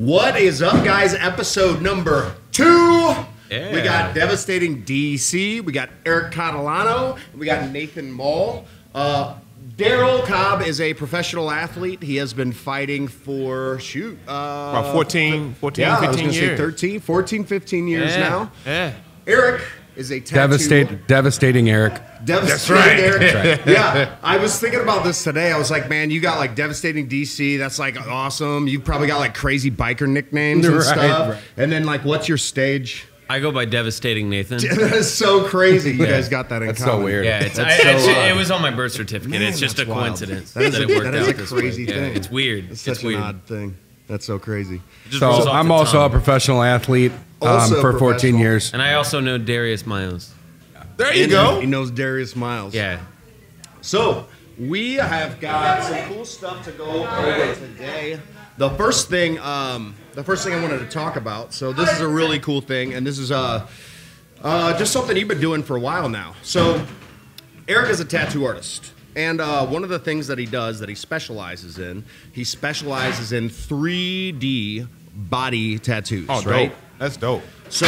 What is up, guys? Episode number two. Yeah. We got Devastating DC. We got Eric Catalano. We got Nathan Maul. Uh, Darryl Cobb is a professional athlete. He has been fighting for, shoot, uh, About 14, 14 yeah, I was 15 gonna say years. 13, 14, 15 years Yeah. now. Yeah. Eric is a tattoo. Devastate, devastating Eric. Devastating right. Eric. Yeah, I was thinking about this today. I was like, man, you got like devastating DC. That's like awesome. You probably got like crazy biker nicknames and Right, stuff. right. And then like, what's your stage? I go by Devastating Nathan. that is so crazy. You guys got that in That's common. so weird. Yeah, it's, I, so it's- it was on my birth certificate. Man, it's just a wild. coincidence That is that, a- it worked that is out a crazy way. Yeah, thing. it's weird. It's It's, such an weird. odd thing. That's so crazy. It So I'm also a professional athlete um, for 14 years. and I also know Darius Miles. There you And go. He knows Darius Miles. Yeah. So we have got some cool stuff to go over today. The first thing, um, the first thing I wanted to talk about. So this is a really cool thing, and this is uh, uh, just something you've been doing for a while now. So Eric is a tattoo artist. And uh, one of the things that he does that he specializes in, he specializes in 3D body tattoos. Oh, right? dope. That's dope. So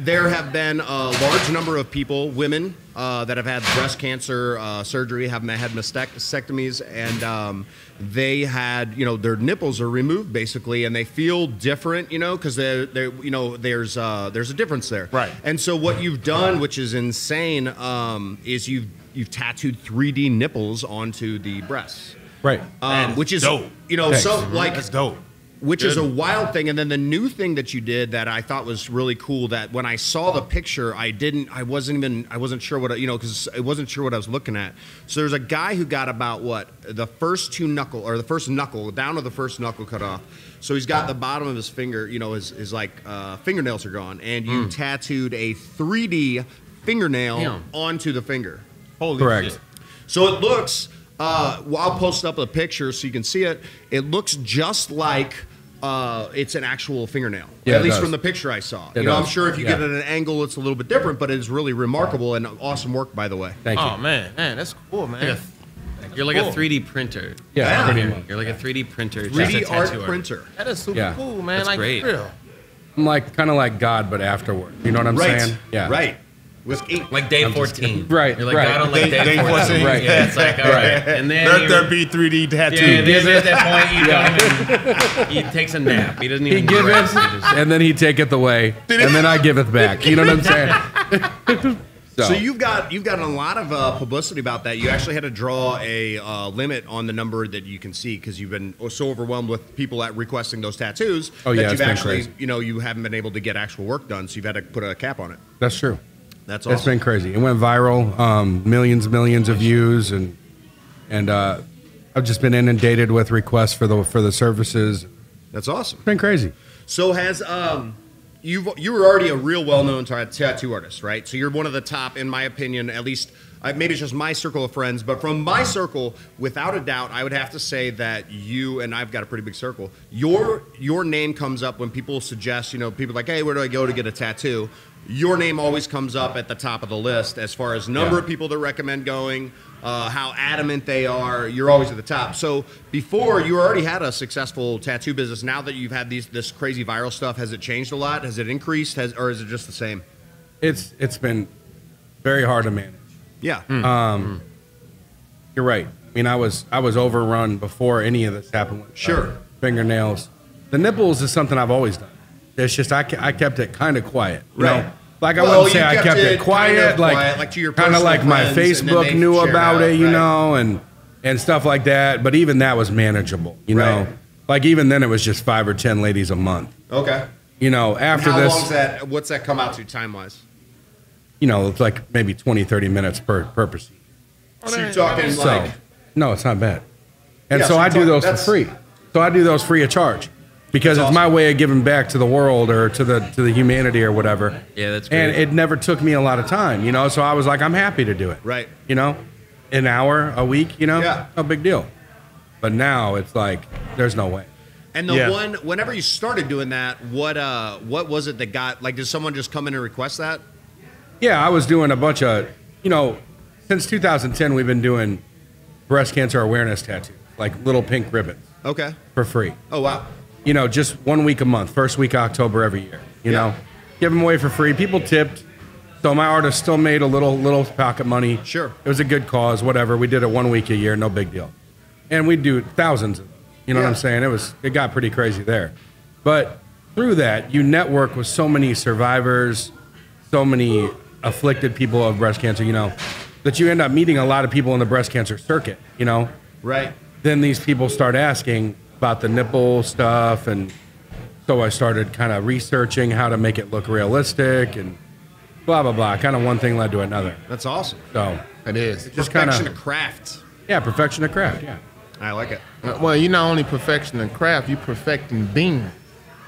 there have been a large number of people, women, uh, that have had breast cancer uh, surgery, have had mastectomies, and um, they had, you know, their nipples are removed basically, and they feel different, you know, because they're, you know, there's uh, there's a difference there. Right. And so what you've done, which is insane, um, is you've you've tattooed 3D nipples onto the breasts, Right. um, which is, dope. you know, Thanks. so like That's dope. Which is a wild thing and then the new thing that you did that i thought was really cool that when i saw the picture i didn't i wasn't even i wasn't sure what I- you know because i wasn't sure what i was looking at so there's a guy who got about what the first two knuckle or the first knuckle down to the first knuckle cut off so he's got the bottom of his finger you know his, his like uh, fingernails are gone and you tattooed a 3d fingernail Damn. onto the finger Holy Correct. shit. so it looks. Uh, well, I'll post up a picture so you can see it. It looks just like uh, it's an actual fingernail. Yeah, at least does. from the picture I saw. It you know, I'm sure if you get it at an angle, it's a little bit different, but it is really remarkable and awesome work, by the way. Thank you. Oh man, man, that's cool, man. Like a- You're like a 3D printer. yeah, Yeah. You're like a 3D printer. 3D tattoo art printer. That is super Yeah. cool, man. That's like great. real. I'm like kind of like God, but afterward. You know what I'm right. saying? Yeah. Right. With ink. Like day I'm 14. kidding. Right, You're like right. God on like Day- day, day 14. 14. Right. Yeah, it's like, all right. And then Let he- there be 3D tattoo. Yeah, there's at that point you don't even. He takes a nap. He doesn't He even. giveth, rest. He just- and then he taketh away, and then I giveth back. You know what I'm saying? So you've got you've got a lot of uh, publicity about that. You actually had to draw a uh, limit on the number that you can see because you've been so overwhelmed with people at requesting those tattoos Oh, that yeah, you've it's been actually crazy. you know you haven't been able to get actual work done. So you've had to put a cap on it. That's true. That's It's awesome. been crazy. It went viral, um, millions, millions of views, and and uh, I've just been inundated with requests for the for the services. That's awesome. It's been crazy. So has um, you you were already a real well known tattoo artist, right? So you're one of the top, in my opinion, at least. Uh, maybe it's just my circle of friends, but from my circle, without a doubt, I would have to say that you and I've got a pretty big circle. Your your name comes up when people suggest, you know, people like, hey, where do I go to get a tattoo? Your name always comes up at the top of the list as far as number Yeah. of people that recommend going, uh, how adamant they are. You're always at the top. So before you already had a successful tattoo business. Now that you've had these this crazy viral stuff, has it changed a lot? Has it increased? Has or is it just the same? It's it's been very hard to manage. Yeah. You're right. I mean, I was I was overrun before any of this happened. With, uh, Sure. fingernails. The nipples is something I've always done. It's just I, I kept it kind of quiet. you Right. know? Like I Well, wouldn't say you I kept kept it it quiet, kind of like quiet, like to your kind of like my friends, and then Facebook knew about out, it, you right. know, and and stuff like that. But even that was manageable, you know. Like even then, it was just five or ten ladies a month. Okay. You know, after How this, long's that? What's that come out to time wise? you know, it's like maybe 20, 30 minutes per per procedure. So you're talking So, like no, it's not bad. And Yeah, so so I you're do those for free. So I do those free of charge because That's it's my way of giving back to the world or to the to the humanity or whatever. Yeah, that's And it never took me a lot of time, you know. So I was like, I'm happy to do it. Right. You know, an hour a week, you know, Yeah. no big deal. But now it's like, there's no way. And the Yeah. one, whenever you started doing that, what uh, what was it that got like? Did someone just come in and request that? Yeah, I was doing a bunch of, you know, since 2010 we've been doing breast cancer awareness tattoos, like little pink ribbons Okay. for free. Oh wow. You know, just one week a month, first week of October every year. You Yeah. know, give them away for free. People tipped, so my artist still made a little little pocket money. Sure. it was a good cause. Whatever, we did it one week a year, no big deal, and we do thousands. of them. You know what I'm saying? It was it got pretty crazy there, but through that, you network with so many survivors, so many afflicted people of breast cancer. You know, that you end up meeting a lot of people in the breast cancer circuit. You know, Right. then these people start asking about the nipple stuff and so i started kind of researching how to make it look realistic and blah blah blah kind of one thing led to another That's awesome. so It is. just kind Perfection of of craft. yeah perfection of craft yeah I like it. Uh, Well, you're not only perfection of craft, you're perfecting being.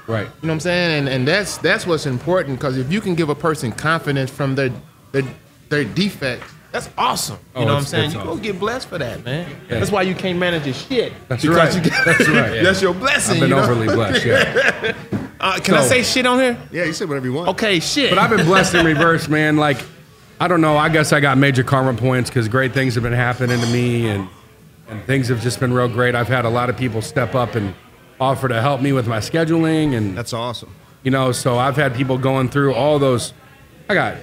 right You know what I'm saying? And and that's that's what's important because if you can give a person confidence from their their, their defects, that's awesome. You Oh, know what I'm saying? You awesome. go get blessed for that, man. Yeah. That's why you can't manage your shit. That's because right. You got, That's right, yeah. That's your blessing. i've been you know? overly blessed yeah Uh, can I say shit on here? Yeah, you said whatever you want. Okay, shit. but i've been blessed in reverse man like i don't know i guess i got major karma points because great things have been happening to me and and things have just been real great i've had a lot of people step up and offer to help me with my scheduling and That's awesome. You know, so I've had people going through all those. I got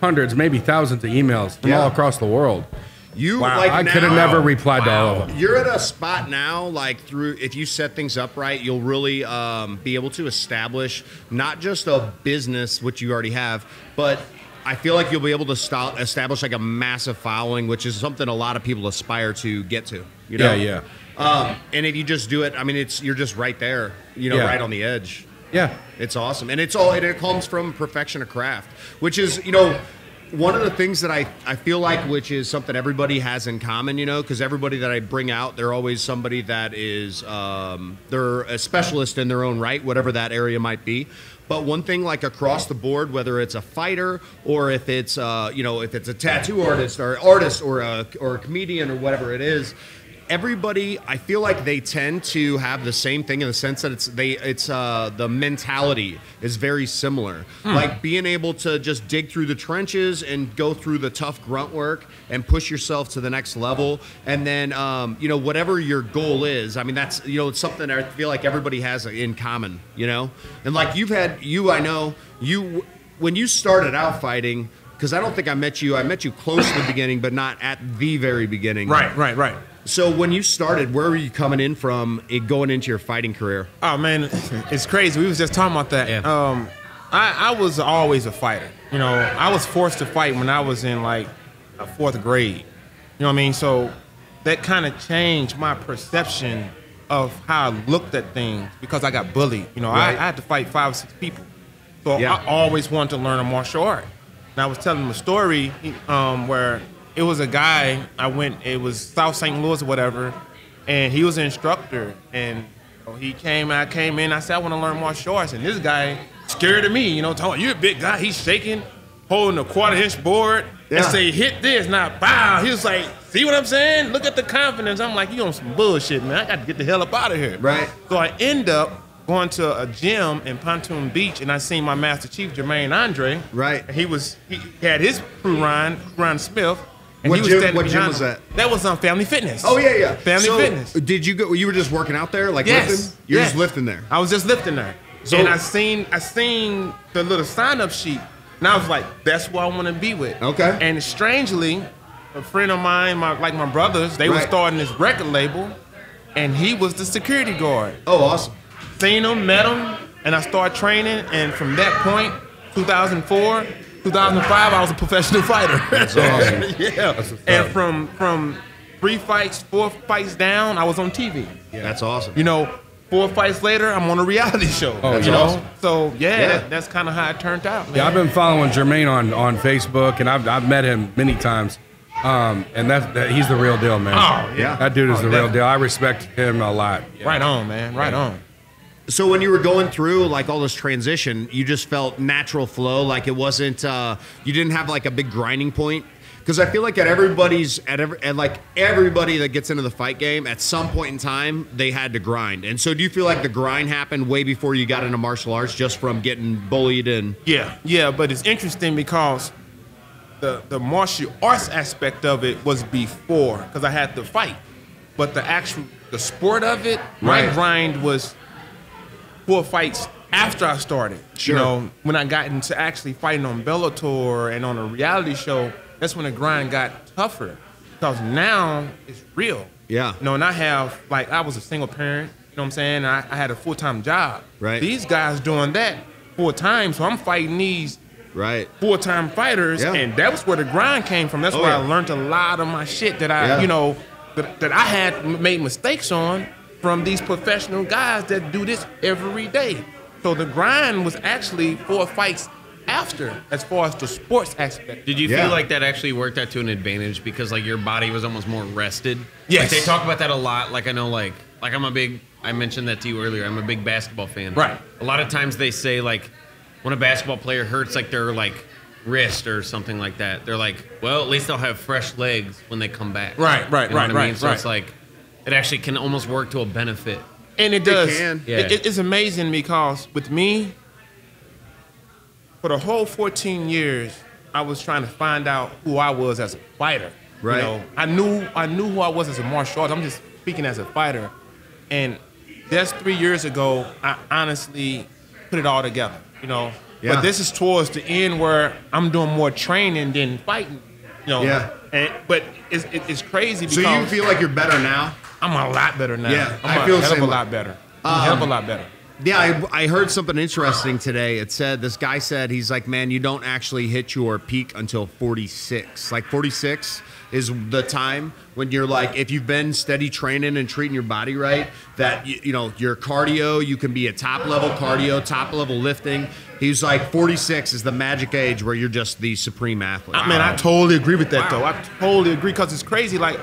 hundreds, maybe thousands of emails from Yeah. all across the world. You Wow, like I could have never replied to all of them. You're at a spot now, like through if you set things up right, you'll really um, be able to establish not just a business, which you already have, but I feel like you'll be able to sta- establish like a massive following, which is something a lot of people aspire to get to. You know? Yeah, Um, and if you just do it, I mean, it's you're just right there, you know, Yeah. right on the edge. Yeah, It's awesome, and it's all and it comes from perfection of craft, which is you know one of the things that I I feel like which is something everybody has in common, you know, because everybody that I bring out, they're always somebody that is um, they're a specialist in their own right, whatever that area might be. But one thing, like across the board, whether it's a fighter or if it's uh, you know if it's a tattoo artist or artist or a or a comedian or whatever it is, everybody i feel like they tend to have the same thing in the sense that it's they it's uh the mentality is very similar like being able to just dig through the trenches and go through the tough grunt work and push yourself to the next level and then um you know whatever your goal is i mean that's you know it's something i feel like everybody has in common you know and like you've had you i know you when you started out fighting because I don't think I met you. I met you close to the beginning, but not at the very beginning. right, right, right. So when you started, where were you coming in from, going into your fighting career? Oh man, it's crazy. We was just talking about that. Yeah. Um, I, I was always a fighter. You know, I was forced to fight when I was in like a fourth grade. You know what I mean? So that kind of changed my perception of how I looked at things because I got bullied. You know, I, I had to fight five or six people. So Yeah. I always wanted to learn a martial art. And I was telling him a story um, where it was a guy, I went, it was South St. Louis or whatever, and he was an instructor. And he came, I came in, I said, I want to learn martial arts. And this guy scared of me, you know, talking, you're a big guy. He's shaking, holding a quarter inch board, Yeah. and say, hit this, now bow. He was like, see what I'm saying? Look at the confidence. I'm like, you on some bullshit, man. I got to get the hell up out of here. Right. So I end up going to a gym in Pontoon Beach, and I seen my Master Chief Jermaine Andre. Right. He was he had his crew Ryan Ryan Smith. And What he was gym- standing what gym was him. that? That was on Family Fitness. Oh yeah, yeah. Family so, Fitness. Did you go? You were just working out there, like Yes. lifting. You're yes. just lifting there. I was just lifting there. So- and I seen I seen the little sign up sheet, and I was like, that's what I want to be with. Okay. And strangely, a friend of mine, my like my brothers, they were starting this record label, and he was the security guard. Oh, awesome. seen him, met him, and I started training. And from that point, 2004, 2005, I was a professional fighter. That's awesome. yeah. And from from three fights, four fights down, I was on TV. Yeah. That's awesome. You know, four fights later, I'm on a reality show. Oh, you know, awesome. so yeah, Yeah. That, that's kind of how it turned out. Man. yeah. I've been following Jermaine on on Facebook, and I've I've met him many times. Um, and that's that, he's the real deal, man. Oh, yeah. that dude is Oh, the real deal. I respect him a lot. right on, man. Right on. So when you were going through like all this transition, you just felt natural flow, like it wasn't. uh You didn't have like a big grinding point. Because I feel like at everybody's at every at like everybody that gets into the fight game at some point in time they had to grind. And so do you feel like the grind happened way before you got into martial arts, just from getting bullied and Yeah, yeah, but it's interesting because the the martial arts aspect of it was before because I had to fight, but the actual the sport of it, my grind was four fights after I started. Sure. You know, when I got into actually fighting on Bellator and on a reality show, that's when the grind got tougher. Because now it's real. Yeah. You know, and I have like I was a single parent. You know what I'm saying? I, I had a full time job. Right. These guys doing that full time, so I'm fighting these Right. full time fighters, Yeah. and that was where the grind came from. That's Oh, where yeah. I learned a lot of my shit that I, Yeah. you know, that, that I had made mistakes on from these professional guys that do this every day. So the grind was actually four fights after, as far as the sports aspect. Did you Yeah. feel like that actually worked out to an advantage because like your body was almost more rested? Yes. Like they talk about that a lot. Like I know like like I'm a big I mentioned that to you earlier. I'm a big basketball fan. Right. A lot of times they say like when a basketball player hurts like their like wrist or something like that, they're like, well, at least they'll have fresh legs when they come back. Right, right, You know right, what I mean? right, So it's like it actually can almost work to a benefit. And it does. can. Yeah. It- it's amazing because with me, for the whole 14 years, I was trying to find out who I was as a fighter. Right. You know, I knew I knew who I was as a martial artist. I'm just speaking as a fighter. And just three years ago, I honestly put it all together. You know. Yeah. But this is towards the end where I'm doing more training than fighting. You know. Yeah. And but it's it's crazy So you feel like you're better now? I'm a lot better now. Yeah, I'm I a feel the hell of same a way. lot better. I'm a hell of a lot better. Um, yeah, I, I heard something interesting today. It said this guy said he's like, man, you don't actually hit your peak until 46. Like 46 is the time when you're like, if you've been steady training and treating your body right, that you, you know your cardio, you can be a top level cardio, top level lifting. He's like, 46 is the magic age where you're just the supreme athlete. I mean, I totally agree with that though. I totally agree because it's crazy. Like,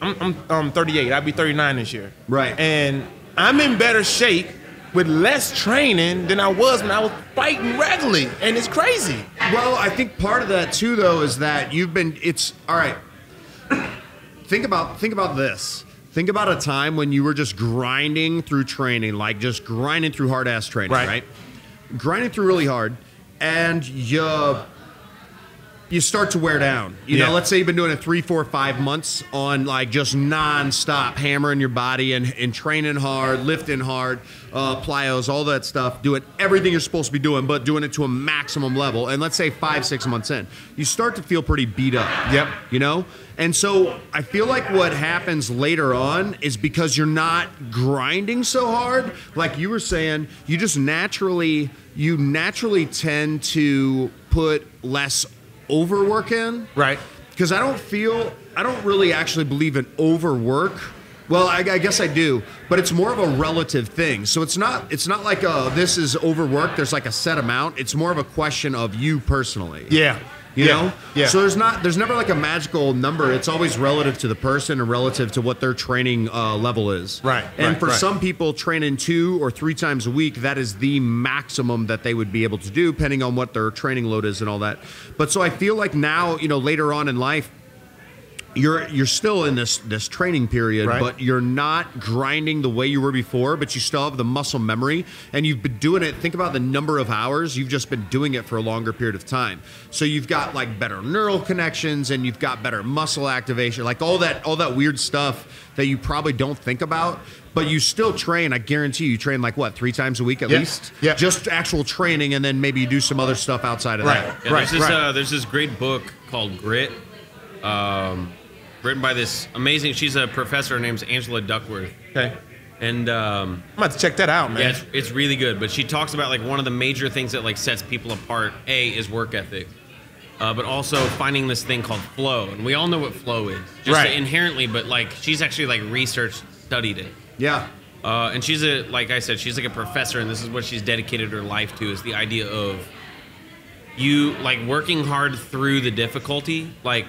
I'm, I'm um 38. I'll be 39 this year. Right. And I'm in better shape with less training than I was when I was fighting regularly, and it's crazy. Well, I think part of that too, though, is that you've been. It's all right. Think about think about this. Think about a time when you were just grinding through training, like just grinding through hard ass training, Right. right? Grinding through really hard, and you you start to wear down. You Yeah. know, let's say you've been doing it three, four, five months on like just nonstop hammering your body and, and training hard, lifting hard, uh, plyos, all that stuff, doing everything you're supposed to be doing, but doing it to a maximum level. And let's say five, six months in, you start to feel pretty beat up. Yep. You know? And so I feel like what happens later on is because you're not grinding so hard, like you were saying, you just naturally you naturally tend to put less overwork in. Right. Because I don't feel, I don't really actually believe in overwork. Well, I, I guess I do, but it's more of a relative thing. So it's not, it's not like uh, this is overwork. There's like a set amount. It's more of a question of you personally. Yeah. You yeah. know? Yeah. So there's not, there's never like a magical number. It's always relative to the person and relative to what their training uh, level is. Right, And right, for right. some people, training two or three times a week, that is the maximum that they would be able to do, depending on what their training load is and all that. But so I feel like now, you know, later on in life, you're you're still in this this training period, Right. but you're not grinding the way you were before. But you still have the muscle memory, and you've been doing it. Think about the number of hours you've just been doing it for a longer period of time. So you've got like better neural connections, and you've got better muscle activation, like all that all that weird stuff that you probably don't think about. But you still train. I guarantee you, you train like what three times a week at Yeah. least. Yeah. Just actual training, and then maybe you do some other stuff outside of Right. that. Yeah, Right, there's this right. uh, there's this great book called Grit, um, written by this amazing. She's a professor. Her name's Angela Duckworth, Okay. and um, I'm about to check that out, man. yeah, it's, it's really good. But she talks about like one of the major things that like sets people apart. A is work ethic, uh, but also finding this thing called flow, and we all know what flow is, just Right. inherently. But like she's actually like researched, studied it. Yeah. Uh, and she's a like I said, she's like a professor, and this is what she's dedicated her life to: is the idea of you like working hard through the difficulty. Like,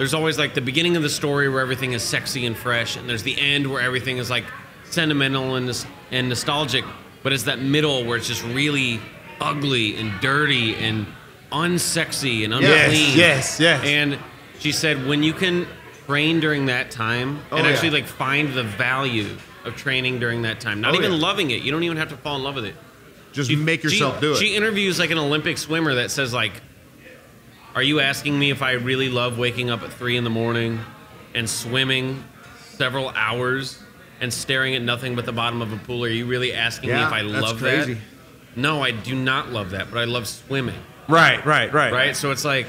there's always like the beginning of the story where everything is sexy and fresh, and there's the end where everything is like sentimental and and nostalgic. But it's that middle where it's just really ugly and dirty and unsexy and unclean. yes, yes. yes. And she said when you can train during that time Oh, and yeah. actually like find the value of training during that time, not Oh, even yeah. loving it. You don't even have to fall in love with it. Just She- make yourself she, do it. She interviews like an Olympic swimmer that says like, "Are you asking me if I really love waking up at three in the morning and swimming several hours and staring at nothing but the bottom of a pool, are you really asking me if I that's love crazy. that? No, I do not love that, but I love swimming. Right, right, right. Right? So it's like,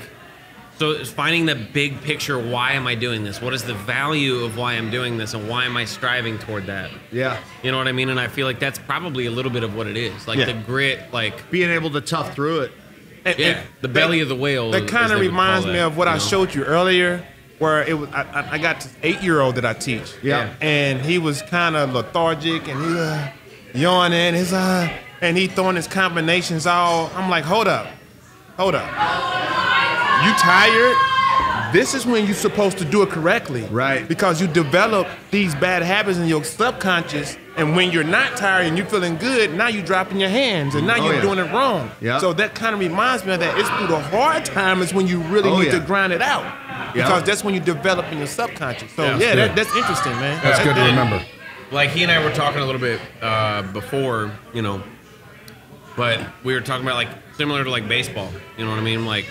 so it's finding the big picture. Why am I doing this? What is the value of why I'm doing this, and why am I striving toward that? Yeah. You know what I mean? And I feel like that's probably a little bit of what it is. Like Yeah. the grit, like Being able to tough through it. And- yeah, and the belly of the whale. That kind of reminds me that, of what I know? showed you earlier, where it was. I, I- got this eight-year-old that I teach. Yeah. And he was kind of lethargic and he uh, yawning. His uh, and he throwing his combinations all. I'm like, hold up, hold up. You tired? This is when you're supposed to do it correctly. Right. Because you develop these bad habits in your subconscious, and when you're not tired and you're feeling good, now you're dropping your hands, and now Oh, you're yeah. doing it wrong. Yeah. So that kind of reminds me of that. It's through the hard times when you really Oh, need yeah. to grind it out. Yeah. Because that's when you're developing your subconscious. So Yeah. yeah, That's that, that's interesting, man. That's good to remember. like he and I were talking a little bit uh, before, you know, but we were talking about like similar to like baseball. You know what I mean? Like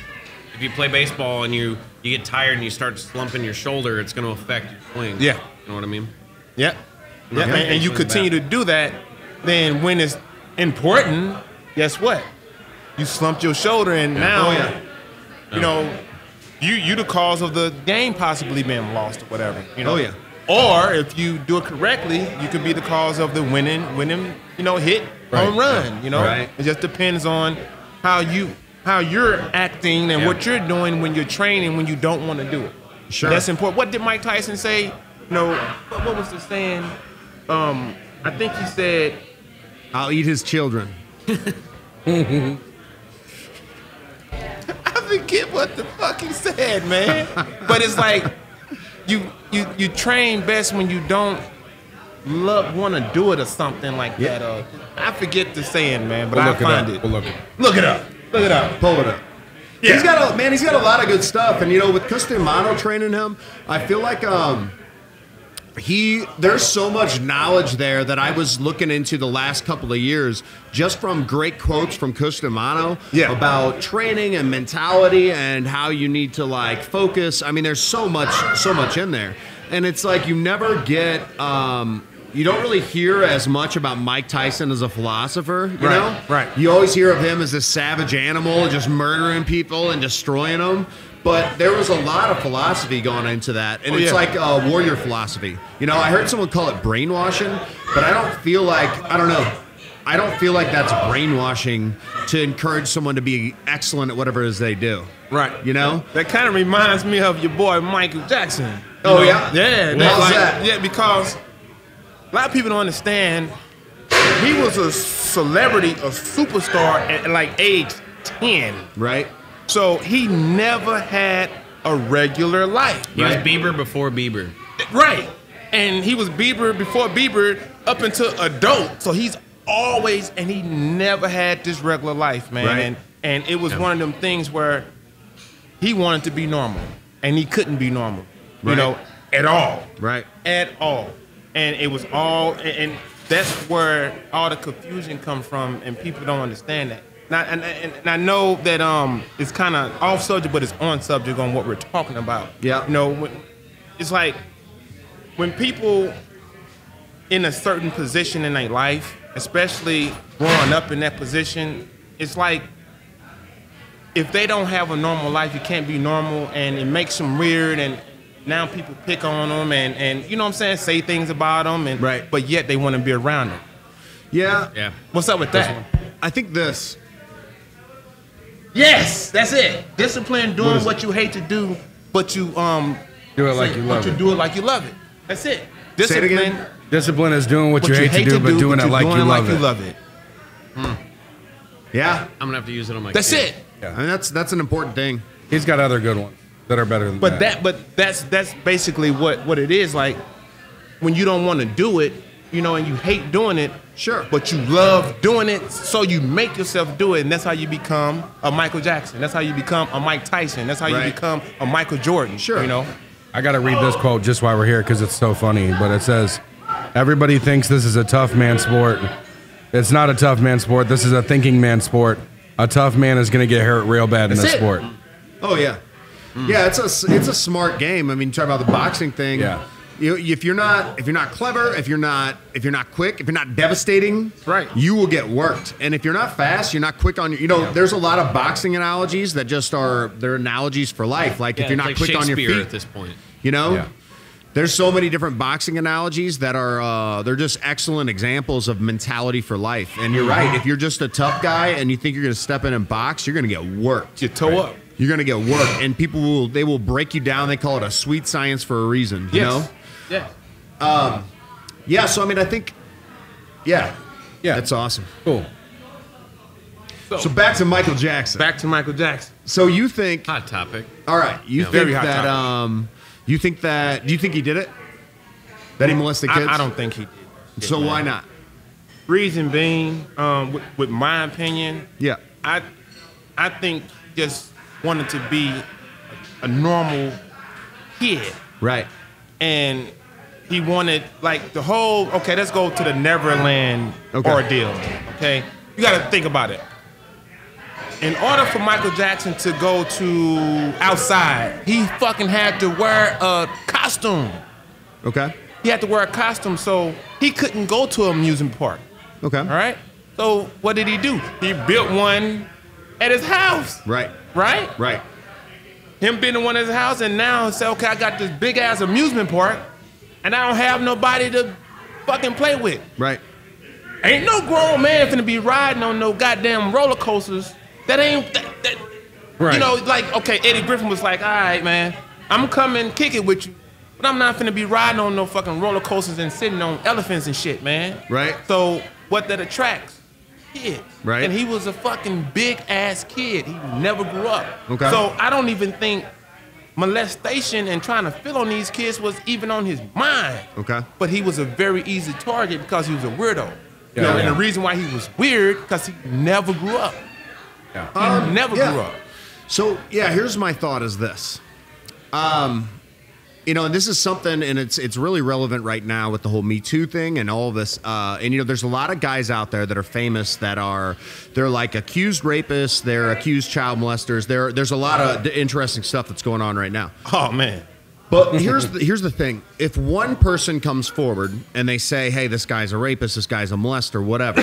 if you play baseball and you you get tired and you start slumping your shoulder, it's going to affect your swing. Yeah. you know what I mean? Yep. Yeah. And, and you continue to do that, then when it's important, guess what? You slumped your shoulder and now Oh, yeah. you know, you you the cause of the game possibly being lost or whatever. You know? Oh, yeah. Or if you do it correctly, you could be the cause of the winning winning, you know, hit home run. You know? Right. It just depends on how you how you're acting and Yeah. what you're doing when you're training when you don't want to do it. Sure. That's important. What did Mike Tyson say? You know, what, what was the saying? Um, I think he said I'll eat his children. I forget what the fuck he said, man. but it's like you you you train best when you don't love want to do it or something like that. Uh, I forget the saying, man, but We'll I look it find it. We'll look it up. Look it up. Look it up. Pull it up. Yeah. He's got a man. He's got a lot of good stuff, and you know, with Cus D'Amato training him, I feel like um, he there's so much knowledge there that I was looking into the last couple of years, just from great quotes from Cus D'Amato Yeah. about training and mentality and how you need to like focus. I mean, there's so much, so much in there, and it's like you never get. Um, you don't really hear as much about Mike Tyson as a philosopher, you Right, know? right. You always hear of him as this savage animal, just murdering people and destroying them. But there was a lot of philosophy going into that, and Oh, it's yeah. like uh, warrior philosophy. You know, I heard someone call it brainwashing, but I don't feel like I don't know. I don't feel like that's brainwashing to encourage someone to be excellent at whatever it is they do. Right. You know? That kind of reminds me of your boy Michael Jackson. Oh, know? yeah? Yeah. How's like- that? Yeah, because a lot of people don't understand. He was a celebrity, a superstar at like age ten. Right? So he never had a regular life. He was Right. Bieber before Bieber. Right. And he was Bieber before Bieber up until adult. So he's always and he never had this regular life, man. Right. And and it was one of them things where he wanted to be normal. And he couldn't be normal. You know, at all. Right. At all. And it was all and, and that's where all the confusion comes from and people don't understand that. Now, and, and, and I know that um it's kind of off subject, but it's on subject on what we're talking about. Yeah. You know, when, it's like when people in a certain position in their life, especially growing up in that position, it's like if they don't have a normal life, you can't be normal, and it makes them weird, and now people pick on them, and, and you know what I'm saying, say things about them, and Right. but yet they want to be around them. Yeah. Yeah. What's up with that? I think this. Yes, that's it. Discipline, doing is what, you hate to do, but you um Do it like you love but love you it. do it like you love it. That's it. Say it again. Discipline. Discipline is doing what what you hate, to do, but doing but it like doing you it love like it. you love it. Yeah. I'm gonna have to use it on my. That's kid. it. I mean, that's that's an important thing. He's got other good ones that are better than But that. that, but that's that's basically what what it is. Like when you don't want to do it, you know, and you hate doing it. Sure. But you love doing it, so you make yourself do it, and that's how you become a Michael Jackson. That's how you become a Mike Tyson. That's how you become a Michael Jordan. Sure. You know. I got to read this quote just while we're here because it's so funny. But it says, "Everybody thinks this is a tough man sport. It's not a tough man sport. This is a thinking man sport. A tough man is going to get hurt real bad in That's this it. sport." Oh yeah, yeah. It's a it's a smart game. I mean, you talk about the boxing thing. Yeah. You, if you're not if you're not clever, if you're not if you're not quick, if you're not devastating, Right. you will get worked. And if you're not fast, you're not quick on your. You know, there's a lot of boxing analogies that just are they're analogies for life. Like Yeah, if you're not like quick on your feet, at this point. you know. Yeah. There's so many different boxing analogies that are uh, they're just excellent examples of mentality for life. And you're right. If you're just a tough guy and you think you're going to step in and box, you're going to get worked. Your toe up. You're going to get worked, and people will they will break you down. They call it a sweet science for a reason. You know. Yes. Yeah, so I mean, I think, yeah, Yeah. that's awesome. Cool. So back to Michael Jackson. Back to Michael Jackson. So you think, Hot topic. all right, you think Very hot that, topic. um, you think that, do you think he did it? That he molested kids? I, I don't think he did. So why not? Reason being, um, with, with my opinion, Yeah. I I think just wanted to be a normal kid. Right. and he wanted like the whole okay let's go to the neverland Okay. ordeal okay you got to think about it in order for michael jackson to go to outside he fucking had to wear a costume Okay. he had to wear a costume so he couldn't go to an amusement park Okay. all right so what did he do he built one at his house Right. right Right. him being the one at his house, and now say, okay, I got this big ass amusement park, and I don't have nobody to fucking play with. Right. Ain't no grown man finna be riding on no goddamn roller coasters. That ain't that. that Right. You know, like okay, Eddie Griffin was like, all right, man, I'm coming kick it with you, but I'm not finna be riding on no fucking roller coasters and sitting on elephants and shit, man. Right. So what that attracts? Kids. Right. And he was a fucking big ass kid. He never grew up. Okay. So I don't even think molestation and trying to fill on these kids was even on his mind. Okay. But he was a very easy target because he was a weirdo. Yeah, you know, yeah. and the reason why he was weird because he never grew up. Yeah. He never yeah. grew up. So yeah, here's my thought: is this, um, you know, and this is something, and it's it's really relevant right now with the whole Me Too thing and all this. Uh, and you know, there's a lot of guys out there that are famous that are they're like accused rapists, they're accused child molesters. There, there's a lot of interesting stuff that's going on right now. Oh man. But here's the, here's the thing: if one person comes forward and they say, "Hey, this guy's a rapist, this guy's a molester, whatever,"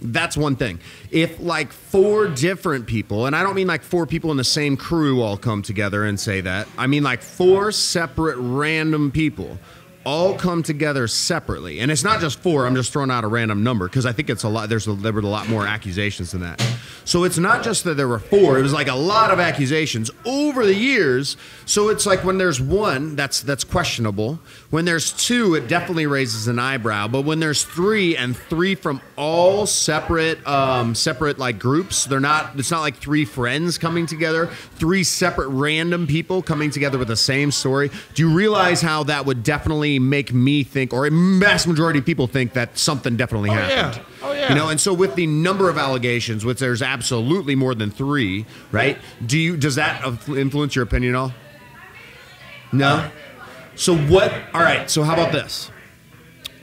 that's one thing. If like four different people, and I don't mean like four people in the same crew all come together and say that, I mean like four separate random people all come together separately, and it's not just four. I'm just throwing out a random number because I think it's a lot. There's a, there were a lot more accusations than that. So it's not just that there were four. It was like a lot of accusations over the years. So it's like when there's one, that's that's questionable. When there's two, it definitely raises an eyebrow. But when there's three and three from all separate um, separate like groups, they're not. It's not like three friends coming together. Three separate random people coming together with the same story. Do you realize how that would definitely make me think, or a mass majority of people think that something definitely Oh, happened? yeah. Oh, yeah. You know, and so with the number of allegations, which there's absolutely more than three, right? Do you does that influence your opinion at all? No. So what? All right. So how about this?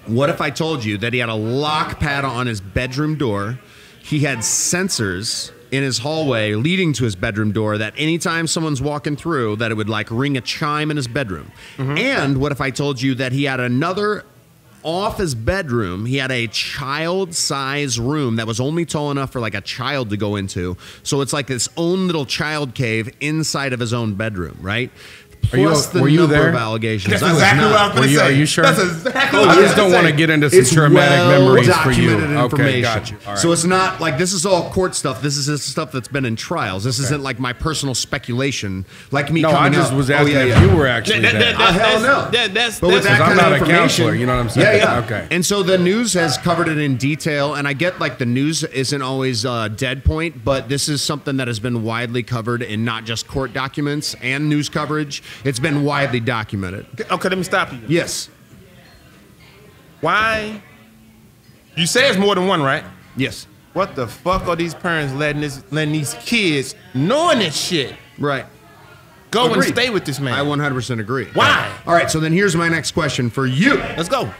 What if I told you that he had a lock pad on his bedroom door? He had sensors in his hallway leading to his bedroom door that anytime someone's walking through that it would like ring a chime in his bedroom. Mm-hmm. And what if I told you that he had another off his bedroom, he had a child size room that was only tall enough for like a child to go into. So it's like this own little child cave inside of his own bedroom, right? Are you- Plus the were you number there? of allegations. That's exactly not. what I was Were gonna say. are you sure? That's exactly Oh, what I I just don't want to get into some It's traumatic well memories for you. Okay, information. got you. All right. So it's not like this is all court stuff. This is just stuff that's been in trials. This isn't like my personal speculation, like me no, I just out. was Oh, asking yeah, if you were actually That- that- there. that- Uh, hell that's- no. that- that's- but with that's- that I'm kind not of a information, counselor, you know what I'm saying? Yeah, yeah. Okay. And so the news has covered it in detail, and I get like the news isn't always uh, dead point, but this is something that has been widely covered in not just court documents and news coverage. It's been widely documented. Okay, let me stop you. Yes. Why? You say it's more than one, right? Yes. What the fuck are these parents letting this letting these kids knowing this shit Right. go Agreed. and stay with this man? I 100% agree. Why? All right, so then here's my next question for you. Let's go.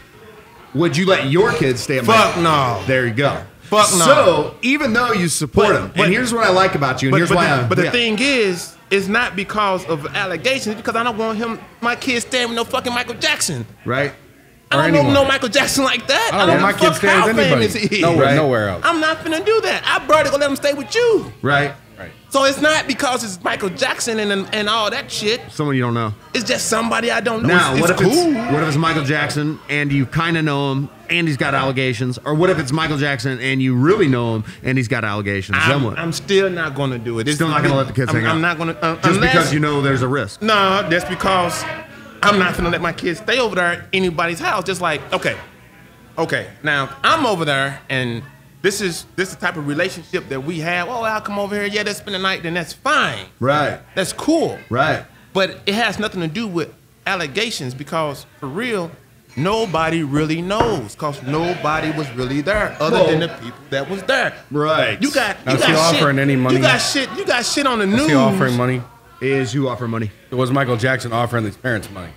Would you let your kids stay at Fuck my no. There you go. Fuck no. So even though you support But- him, but- and here's what I like about you, and But, here's but, why. the, I, but the yeah. thing is, it's not because of allegations. It's because I don't want him, my kids, staying with no fucking Michael Jackson. right? I don't know anyone. no Michael Jackson like that. Oh, I don't want give my a kids fuck staying how with anybody. famous he is. Nowhere, Right. nowhere else. I'm not gonna do that. I brother gonna let him stay with you. Right. Right. So it's not because it's Michael Jackson and and all that shit. Someone you don't know. It's just somebody I don't know. Now, it's, what it's if cool. it's what if it's Michael Jackson and you kind of know him and he's got allegations, or what if it's Michael Jackson and you really know him and he's got allegations? I'm, what? I'm still not gonna do it. It's Still not gonna let the kids I'm, hang out. I'm not gonna uh, Just unless, because you know there's a risk. No, that's because I'm not gonna let my kids stay over there at anybody's house. Just like, okay, okay. Now I'm over there, and this is this is the type of relationship that we have. Oh, I'll come over here. Yeah, let's spend the night. Then that's fine. Right. That's cool. Right. But it has nothing to do with allegations because for real, nobody really knows because nobody was really there other Well- than the people that was there. Right. You got Now, you is he got shit. offering any money? You got shit. You got shit on the news. Is he offering money? Is you offer money? It was Michael Jackson offering his parents money.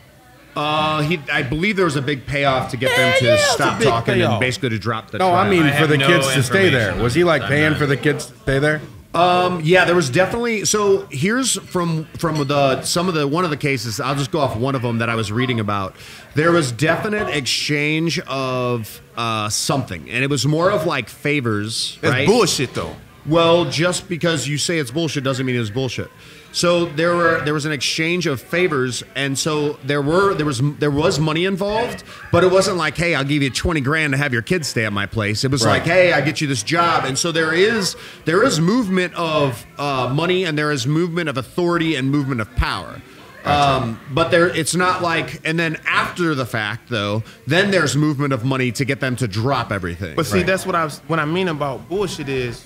Uh, he. I believe there was a big payoff to get Yeah, them to yeah, stop big talking and basically to drop the. No, I mean I for the no kids to stay there. Was he like paying that. for the kids to stay there? Um, yeah, there was definitely. So here's from from the some of the one of the cases. I'll just go off one of them that I was reading about. There was definite exchange of uh, something, and it was more of like favors. That's right? bullshit though. Well, just because you say it's bullshit doesn't mean it's bullshit. So there were there was an exchange of favors, and so there were there was there was money involved, but it wasn't like, hey, I'll give you twenty grand to have your kids stay at my place. It was Right. like, hey, I get you this job, and so there is there is movement of uh, money, and there is movement of authority and movement of power. Um, but there, it's not like, and then after the fact, though, then there's movement of money to get them to drop everything. But see, that's what I was. What I mean about bullshit is,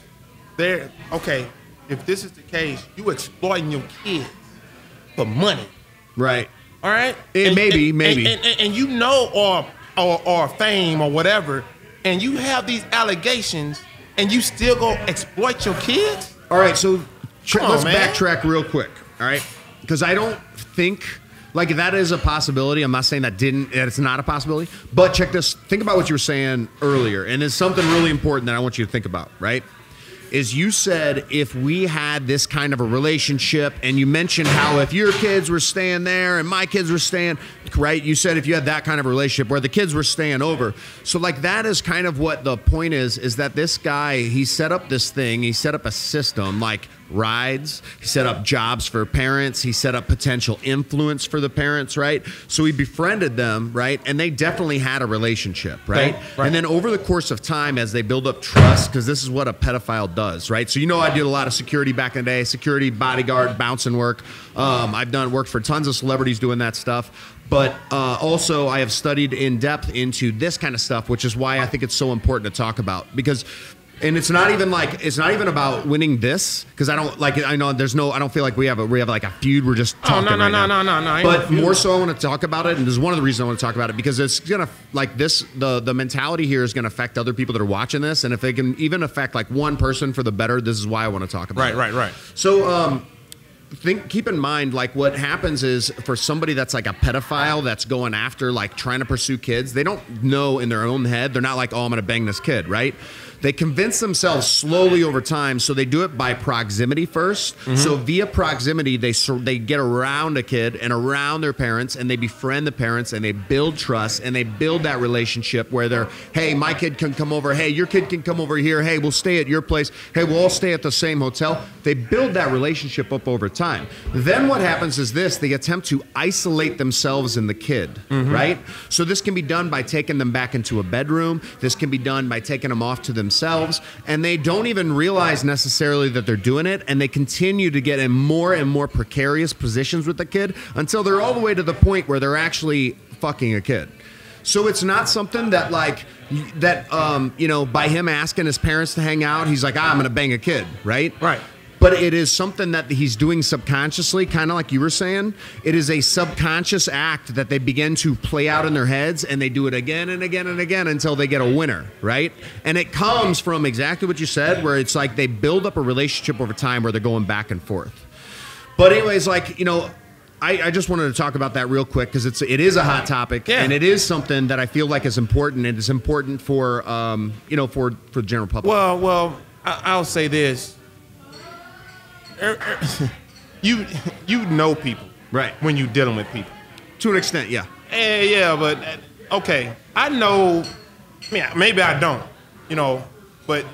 there. Okay, if this is the case, you exploiting your kids for money. right. All right. And, maybe, maybe. And, and, and you know, or, or or fame or whatever, and you have these allegations, and you still go exploit your kids. All right, so on, let's man. backtrack real quick. All right, because I don't think like that is a possibility. I'm not saying that didn't. That it's not a possibility. But check this. Think about what you were saying earlier, and it's something really important that I want you to think about. Right. Is you said if we had this kind of a relationship, and you mentioned how if your kids were staying there and my kids were staying, right? You said if you had that kind of relationship where the kids were staying over. So, like, that is kind of what the point is is that this guy, he set up this thing, he set up a system like rides, he set up jobs for parents, he set up potential influence for the parents, right? So, he befriended them, right? And they definitely had a relationship, right? Right, right. And then over the course of time, as they build up trust, because this is what a pedophile does, right? So you know, I did a lot of security back in the day, security, bodyguard, bouncing work. Um, I've done work for tons of celebrities doing that stuff. But uh, also, I have studied in depth into this kind of stuff, which is why I think it's so important to talk about because. And it's not even like it's not even about winning this because I don't like I know there's no I don't feel like we have a we have like a feud we're just Oh, talking no, no, right no, now. no, no, no, no But more so I want to talk about it, and this is one of the reasons I want to talk about it because it's gonna like this. The the mentality here is gonna affect other people that are watching this, and if it can even affect like one person for the better, this is why I want to talk about Right, it. Right right, right. So um, think keep in mind like what happens is for somebody that's like a pedophile that's going after like trying to pursue kids, they don't know in their own head. They're not like, oh, I'm gonna bang this kid, right? They convince themselves slowly over time, so they do it by proximity 1st So mm-hmm. via proximity, they they get around a kid and around their parents, and they befriend the parents, and they build trust, and they build that relationship where they're, hey, my kid can come over, hey, your kid can come over here, hey, we'll stay at your place, hey, we'll all stay at the same hotel. They build that relationship up over time. Then what happens is this: they attempt to isolate themselves in the kid, mm-hmm. right? So this can be done by taking them back into a bedroom. This can be done by taking them off to themselves, and they don't even realize necessarily that they're doing it, and they continue to get in more and more precarious positions with the kid until they're all the way to the point where they're actually fucking a kid. So it's not something that like that um, you know by him asking his parents to hang out, he's like, ah, I'm gonna bang a kid, right? Right. But it is something that he's doing subconsciously, kind of like you were saying. It is a subconscious act that they begin to play out in their heads, and they do it again and again and again until they get a winner, right? And it comes from exactly what you said, where it's like they build up a relationship over time where they're going back and forth. But anyways, like you know, I, I just wanted to talk about that real quick because it's it is a hot topic Yeah. and it is something that I feel like is important and is important for um you know for for the general public. Well, well, I, I'll say this. Er- er- you you know people, Right. When you're dealing with people. to an extent, yeah. Eh, yeah, but uh, okay, I know. I mean, maybe I don't, you know, but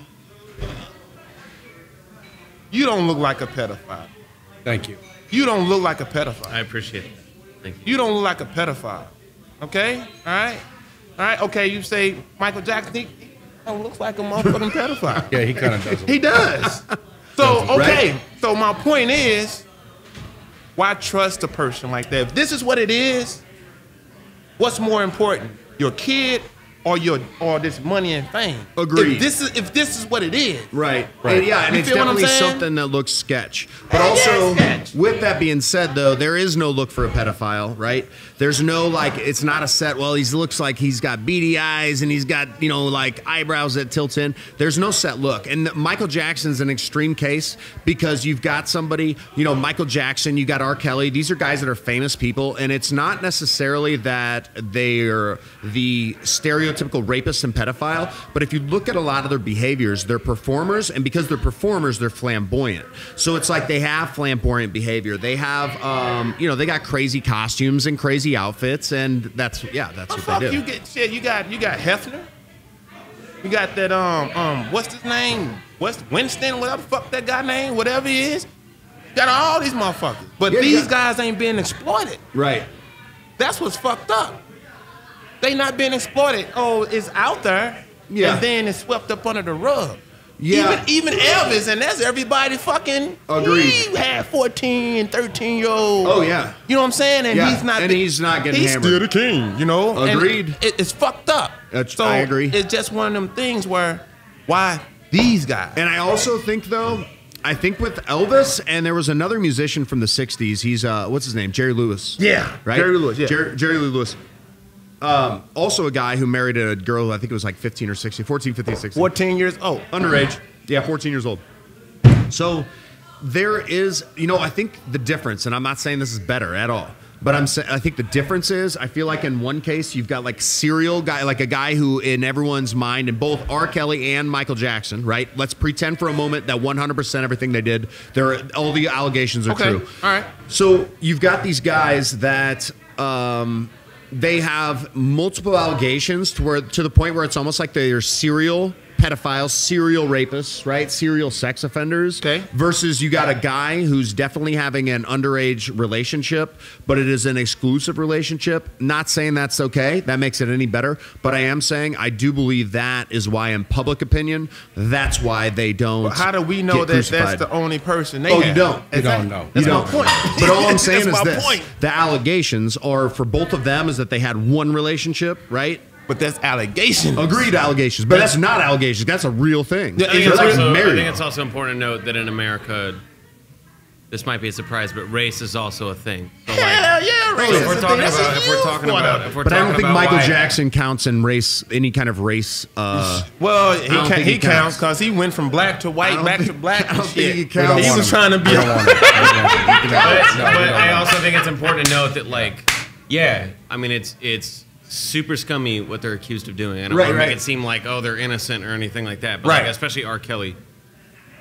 you don't look like a pedophile. Thank you. You don't look like a pedophile. I appreciate it. Thank you. You don't look like a pedophile. Okay? All right? All right? Okay, you say Michael Jackson, he, he don't look like a motherfucking pedophile. Yeah, he kind of does. He does. So, Right. okay. So, my point is why trust a person like that? If this is what it is, what's more important? Your kid or your or this money and fame? Agreed. If this is if this is what it is. Right. Right. And yeah, and You it's feel what I'm definitely something that looks sketch. But Yeah, also, sketch. with that being said, though, there is no look for a pedophile, right? There's no like, it's not a set. Well, he looks like he's got beady eyes and he's got you know like eyebrows that tilt in. There's no set look. And Michael Jackson's an extreme case because you've got somebody, you know, Michael Jackson, you got R. Kelly. These are guys that are famous people, and it's not necessarily that they're the stereotypical rapist and pedophile. But if you look at a lot of their behaviors, they're performers, and because they're performers, they're flamboyant. So it's like they have flamboyant behavior. They have, um, you know, they got crazy costumes and crazy outfits, and that's yeah, that's What what fuck they do. you get shit, you got you got Hefner. You got that um um what's his name? What's Weinstein, whatever the fuck that guy name, whatever he is. You got all these motherfuckers. But Yeah, these yeah. guys ain't being exploited. right. That's what's fucked up. They not being exploited. Oh, it's out there. Yeah. And then it's swept up under the rug. Yeah. Even even Elvis, and that's everybody fucking Agreed. He had 14, and 13 year old. Oh, yeah. You know what I'm saying? And Yeah, he's not and he's not getting he's hammered. still the king, you know? Agreed. it- it's fucked up. That's- so I agree. It's just one of them things where why these guys? And I also think though, I think with Elvis and there was another musician from the '60s. He's uh, what's his name? Jerry Lewis. Yeah, right. Jerry Lewis, yeah. Jerry, Jerry Lee Lewis. Um, also a guy who married a girl. I think it was like 15 or 16, 14, 15, 16. 14 years Oh, underage. Yeah, 14 years old. So there is, you know, I think the difference, and I'm not saying this is better at all, but I'm saying I think the difference is I feel like in one case you've got like serial guy, like a guy who in everyone's mind, and both R. Kelly and Michael Jackson, right? Let's pretend for a moment that 100% everything they did, there, all the allegations are Okay, true. all right. So you've got these guys that um, they have multiple allegations to where to the point where it's almost like they're serial pedophiles, serial rapists, right? Serial sex offenders. Okay. Versus you got a guy who's definitely having an underage relationship, but it is an exclusive relationship. Not saying that's okay. That makes it any better. But I am saying I do believe that is why, in public opinion, that's why they don't. But how do we know get that that's the only person they Oh, you don't. You Exactly. don't know. That's You my don't. point. But all I'm saying is my this: point. the allegations are for both of them is that they had one relationship, right? But that's allegations. Agreed allegations, but that's not allegations. That's a real thing. Yeah, I think, it's like also, I think it's also important to note that in America, this might be a surprise, but race is also a thing. So like, Hell yeah, so racism. if we're talking about, if we're talking about, if we're but I don't think Michael Jackson counts in race, any kind of race. Uh, Well, he, ca- he, he counts counts. because he went from black to white, don't back to black. I don't think he counts. He was trying to be. We don't want it. We don't want it. You can have But, but I also think it's important to note that, like, yeah, I mean, it's it's super scummy what they're accused of doing. I don't Right, want to right. make it seem like oh they're innocent or anything like that. But like, Right. especially R. Kelly.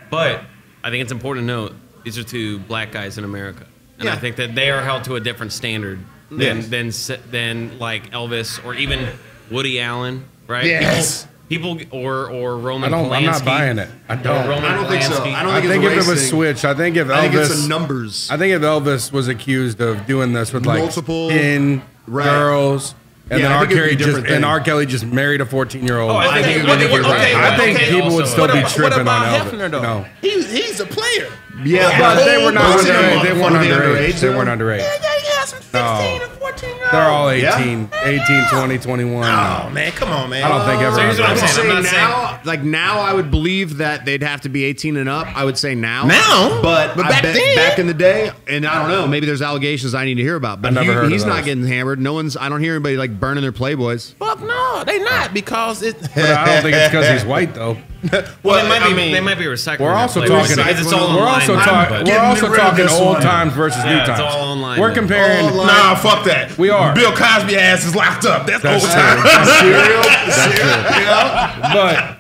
But I think it's important to note these are two black guys in America, and I think that they are held to a different standard than Yes. than se- than like Elvis or even Woody Allen, right? Yes. People, people or or Roman. I don't. I'm not Polanski. buying it. I don't. Roman I don't think so. I don't I think, think it's if it was racing. switched, I think if Elvis. I think it's the numbers. I think if Elvis was accused of doing this with like Multiple- in Right. girls, and Yeah, then R. think Kelly just thing. and R. Kelly just married a 14 year old. Oh, I I think think, it what- would be what- different. okay, I think okay, people would still What be about, tripping about on Elvis. Hefner though? No. He's he's a player. Yeah, But they were not Wasn't he a underage. They weren't underage, They weren't underage. 16 No. and 14 14 year old? They're all Yeah. 18, 18, 20, 21. Oh man, come on, man. I don't think ever. So here's what I I'm would saying. I'm not now, like now, I would believe that they'd have to be 18 and up. I would say now. Now? but, But I back bet then? back in the day, and I don't know. Maybe there's allegations I need to hear about. But I never he- heard of he's not getting hammered. No one's. I don't hear anybody like burning their playboys. Fuck no, they not because it. But I don't think it's because he's white though. Well, they might I be. mean- they might be recycling. We're also talking. It's all we're online also talking. but- We're Getting also talking old one. times versus Yeah, new it's times. all online We're comparing. All Nah, fuck that. We are. Bill Cosby ass is locked up. That's, That's old true. time. but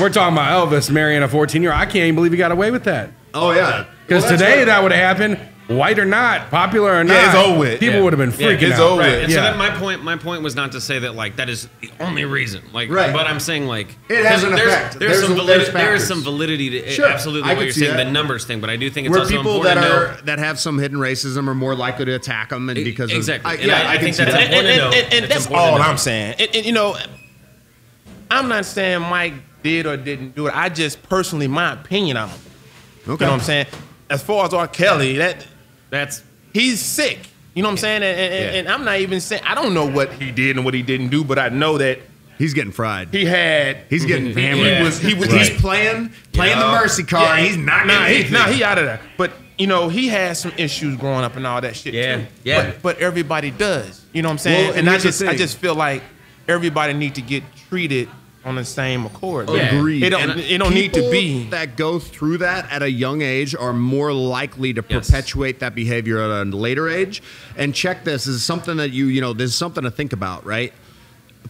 we're talking about Elvis marrying a 14 year old. I can't even believe he got away with that. Oh yeah, Because Well, today right. that would have happened, white or not, popular or not. Yeah, it's over with. People Yeah. would have been Yeah, freaking it's out. over Right. with. And so Yeah. that my point my point was not to say that like that is the only reason. Like Right. but I'm saying like It has an there's, effect. There's, There's some a- validity there's there is factors. some validity to Sure. absolutely I what could you're see saying, that. the numbers thing, but I do think it's where also people important that to know are that have some hidden racism are more likely to attack them, and because exactly. Of, I, And yeah, I- I can think see that's that. and, and, important to and, know. and, and It's that's important all know. I'm saying. And, and, you know, I'm not saying Mike did or didn't do it. I just personally, my opinion on him. Okay. You know what I'm saying? As far as R. Kelly, that that's he's sick. You know what I'm saying? And, and, Yeah. and I'm not even saying I don't know what he did and what he didn't do, but I know that He's getting fried. he had. He's getting He- hammered. yeah. He was. He was. He's He's playing playing Yeah. the mercy card. Yeah, he's not nah, getting he, nah, he out of there. But you know, he had some issues growing up and all that shit. Yeah, too. yeah. But, but everybody does. You know what I'm saying? Well, and and I just, I just feel like everybody need to get treated on the same accord. Yeah. Agreed. It don't. And it don't need to People be. that go through that at a young age are more likely to Yes. perpetuate that behavior at a later age. And check this, this is something that you you know there's something to think about, right?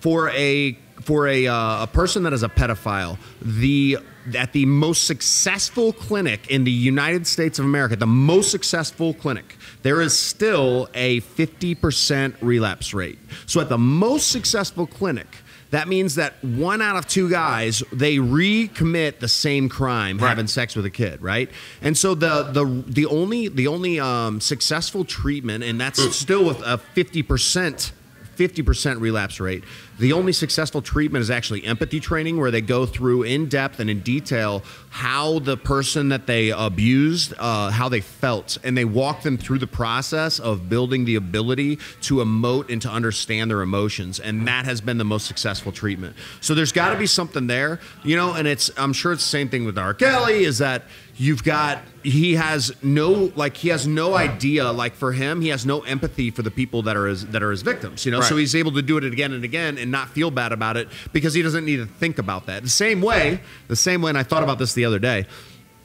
For a for a uh, a person that is a pedophile, the at the most successful clinic in the United States of America, the most successful clinic, there is still a 50% relapse rate. So at the most successful clinic, that means that one out of two guys they recommit the same crime, having sex with a kid, right? And so the the the only the only um, successful treatment, and that's still with a fifty percent. 50% relapse rate. The only successful treatment is actually empathy training, where they go through in depth and in detail how the person that they abused, uh, how they felt, and they walk them through the process of building the ability to emote and to understand their emotions. And that has been the most successful treatment. So there's got to be something there, you know. And it's I'm sure it's the same thing with R. Kelly. Is that you've got he has no like he has no idea like for him he has no empathy for the people that are his that are his victims you know so he's able to do it again and again and not feel bad about it because he doesn't need to think about that. The same way the same way and i thought about this the other day.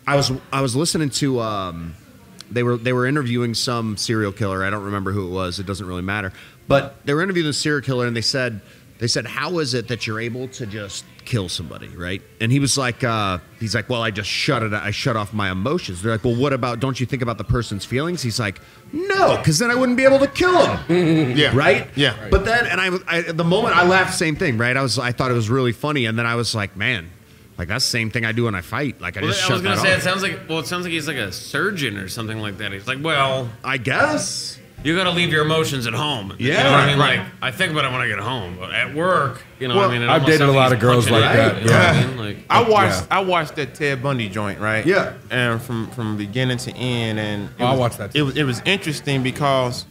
I was i was listening to um they were they were interviewing some serial killer. I don't remember who it was. It doesn't really matter. But they were interviewing the serial killer and they said they said how is it that you're able to just kill somebody? Right? And he was like uh, he's like well i just shut it i shut off my emotions. They're like well what about don't you think about the person's feelings? He's like no because then i wouldn't be able to kill him. Yeah. right? Yeah. but then and I, I at the moment i laughed same thing right? I was i thought it was really funny and then i was like man like that's the same thing i do when i fight. Like i Well, just I shut was gonna that say off. it sounds like well, it sounds like he's like a surgeon or something like that. He's like, well, i guess you got to leave your emotions at home. you Yeah, know what I mean. right. Like, I think about it when I get home, but at work, you know, Well, I mean, I've dated a lot of girls like it that, you know what I yeah. mean? Like, I watched Yeah. I watched that Ted Bundy joint, right? Yeah. And from from beginning to end, and it Oh, I was- watched that It was it was interesting because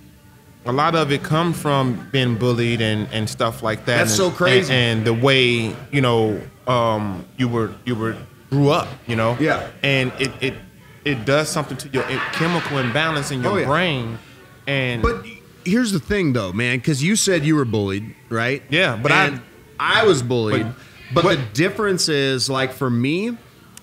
a lot of it come from being bullied and, and stuff like that. That's and, so crazy. And, and the way you know um, you were you were grew up, you know. Yeah. And it it it does something to your chemical imbalance in your Oh, yeah. brain, and But here's the thing, though, man, because you said you were bullied, right? Yeah, but I- And I was bullied. But, But- the difference is, like, for me,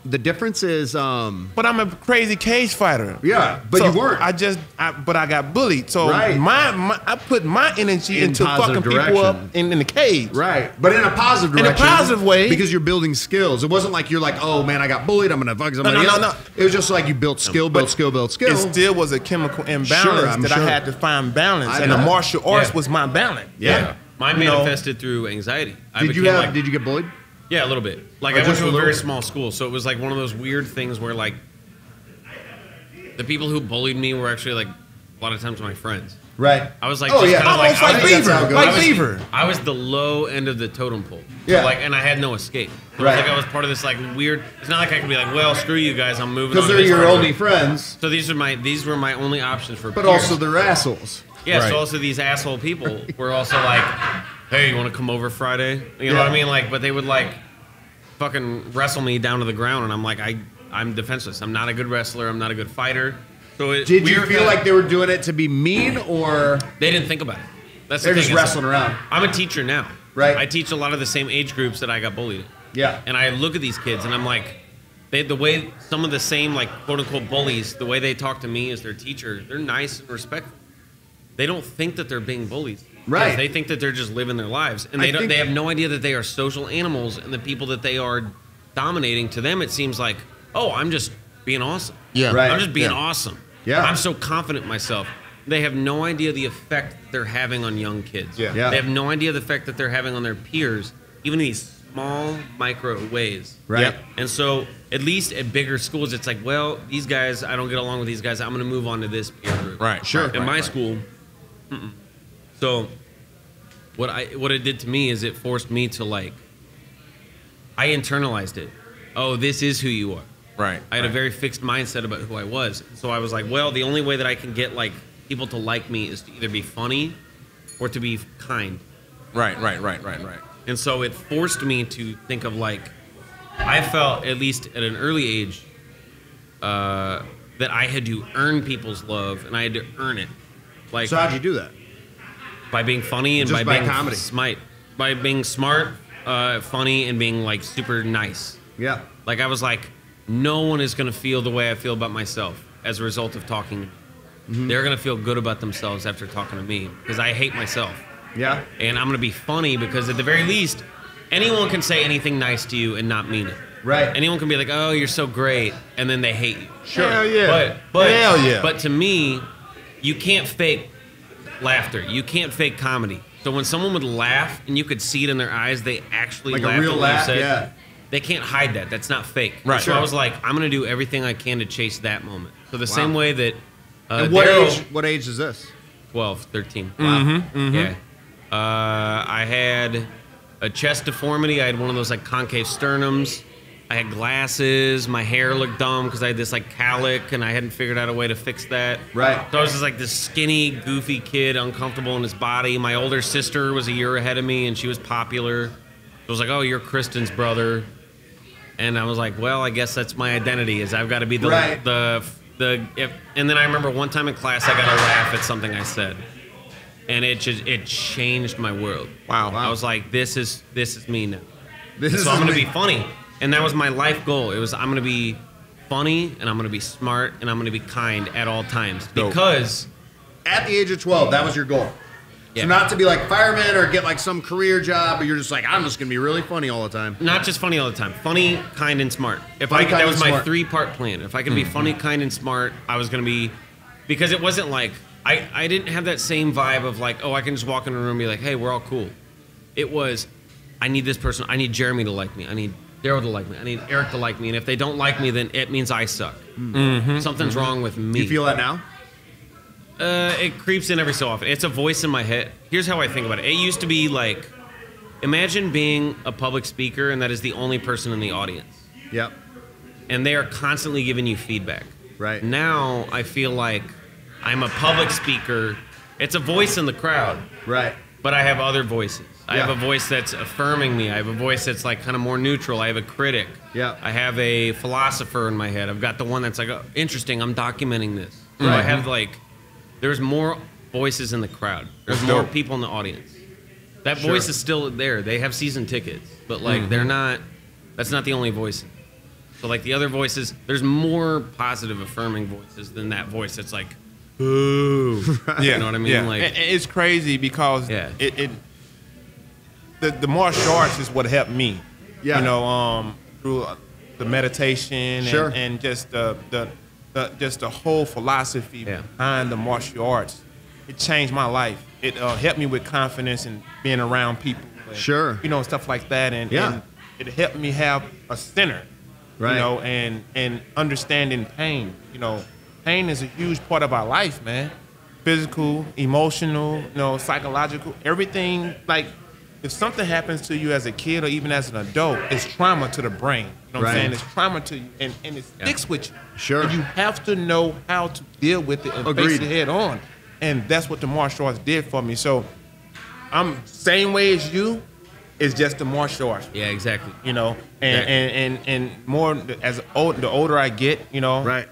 the difference is, um, But I'm a crazy cage fighter. Yeah, but So you weren't. I just, I, but I got bullied. So Right. my, my, I put my energy In into positive fucking people up in, in the cage. right, but in a positive direction. In a positive way. because you're building skills. It wasn't like you're like, oh man, I got bullied, I'm gonna fuck somebody no, no, else. no. It was just like you built skill, built skill, built skill. It still was a chemical imbalance Sure, that sure. I had to find balance, I and the martial arts Yeah. was my balance. yeah. mine You know- manifested through anxiety. I Did you have? like, did you get bullied? Yeah, a little bit. Like Or I went to a a very bit? small school, so it was like one of those weird things where like the people who bullied me were actually like a lot of times my friends. Right. I was like, oh just yeah, kinda like- like I think that's how it Beaver, like I was, Beaver. I was the low end of the totem pole. So, Yeah. like, and I had no escape. It Right. was like I was part of this like weird. It's not like I could be like, well, screw you guys, I'm moving. Because they're your part." only friends, So these are my these were my only options for. but peers. also they're assholes. Yeah, Right. so also these asshole people were also like, "Hey, you want to come over Friday?" You know what I mean? Like, but they would like fucking wrestle me down to the ground, and I'm like, I I'm defenseless. I'm not a good wrestler. I'm not a good fighter. So it, Did we you feel like they were doing it to be mean or they didn't think about it? That's they're the just wrestling around? I'm a teacher now. Right. I teach a lot of the same age groups that I got bullied. Yeah. And I look at these kids and I'm like, they, the way some of the same like quote unquote bullies, the way they talk to me as their teacher, they're nice and respectful. They don't think that they're being bullies. Right. They think that they're just living their lives, and I they don't. They have no idea that they are social animals, and the people that they are dominating to them, it seems like, oh, I'm just being awesome. Yeah. Right. I'm just being Yeah. awesome. Yeah. I'm so confident in myself. They have no idea the effect they're having on young kids. Yeah. Yeah. They have no idea the effect that they're having on their peers, even in these small micro ways. Right. Yep. And so, at least at bigger schools, it's like, well, these guys, I don't get along with these guys. I'm going to move on to this peer group. Right. Sure. right, In right, my right. school, mm-mm. So what I what it did to me is it forced me to like. I internalized it. Oh, this is who you are. Right. I had a very fixed mindset about who I was. So I was like, well, the only way that I can get like people to like me is to either be funny or to be kind. Right. Right. Right. Right. Right. And so it forced me to think of like, I felt at least at an early age uh, that I had to earn people's love and I had to earn it, like So how'd you do that? By being funny and Just by, by being comedy. smite, by being smart, uh, funny, and being like super nice. Yeah. Like I was like, no one is gonna feel the way I feel about myself as a result of talking. Mm-hmm. They're gonna feel good about themselves after talking to me because I hate myself Yeah. and I'm gonna be funny because at the very least, anyone can say anything nice to you and not mean it. Right. Anyone can be like, "Oh, you're so great," and then they hate you. Sure. Hell yeah. But but Hell yeah. But to me, you can't fake laughter. You can't fake comedy. So when someone would laugh and you could see it in their eyes, they actually Like a real at laugh, said, yeah. They can't hide that. That's not fake. Right. So Sure. I was like, I'm gonna do everything I can to chase that moment. So the same way that uh, And what age? What age is this? 12, 13. Mm-hmm, Wow. Yeah. Uh, I had a chest deformity. I had one of those like concave sternums. I had glasses. My hair looked dumb because I had this like calic and I hadn't figured out a way to fix that. Right. So I was just like this skinny, goofy kid, uncomfortable in his body. My older sister was a year ahead of me and she was popular. It was like, oh, you're Kristen's brother. And I was like, well, I guess that's my identity is I've got to be the Right. the the if, and then I remember one time in class I got to laugh at something I said. And it just it changed my world. Wow. I was like, this is this is me now. This is so I'm gonna me. be funny. And that was my life goal. It was I'm gonna be funny and I'm gonna be smart and I'm gonna be kind at all times. Dope. Because At the age of 12, that was your goal. Yeah. So not to be like fireman or get like some career job, but you're just like, I'm just gonna be really funny all the time. not just funny all the time. Funny, kind, and smart. If Funny, I kind, that was my smart. three part plan. If I could be hmm. funny, kind, and smart, I was gonna be because it wasn't like I, I didn't have that same vibe of like, oh, I can just walk in a room and be like, hey, we're all cool. It was, I need this person. I need Jeremy to like me. I need Darryl to like me. I need Eric to like me. And if they don't like me, then it means I suck. Something's wrong with me. You feel that now? Uh, it creeps in every so often. It's a voice in my head. Here's how I think about it. It used to be like, imagine being a public speaker and that is the only person in the audience, Yep. and they are constantly giving you feedback. Right. Now I feel like I'm a public speaker. It's a voice in the crowd, Right. but I have other voices. I have a voice that's affirming me. I have a voice that's like kind of more neutral. I have a critic. Yeah. I have a philosopher in my head. I've got the one that's like, oh, interesting. I'm documenting this. So I have like, there's more voices in the crowd. There's more people in the audience. That Sure. voice is still there. They have season tickets, but like mm-hmm. they're not. That's not the only voice. So like the other voices, there's more positive, affirming voices than that voice that's like, ooh. Yeah, You know what I mean? Yeah. Like- And- and it's crazy because Yeah. it, it the, the martial arts is what helped me. Yeah. You know, um, through uh, the meditation and, and just the, the the just the whole philosophy Yeah. behind the martial arts. It changed my life. It uh, helped me with confidence and being around people. and, Sure. You know, stuff like that. And, Yeah. and it helped me have a center. Right. You know, and and understanding pain. You know, pain is a huge part of our life, man. Physical, emotional, you know, psychological, everything. Like, if something happens to you as a kid or even as an adult, it's trauma to the brain. You know what Right. I'm saying? It's trauma to you, and, and it sticks with you. Sure. And you have to know how to deal with it and Agreed. face it head on. and that's what the martial arts did for me. So I'm same way as you. It's just the martial arts. Yeah, exactly. You know, and Exactly. and, and and more as old, the older I get, you know, Right.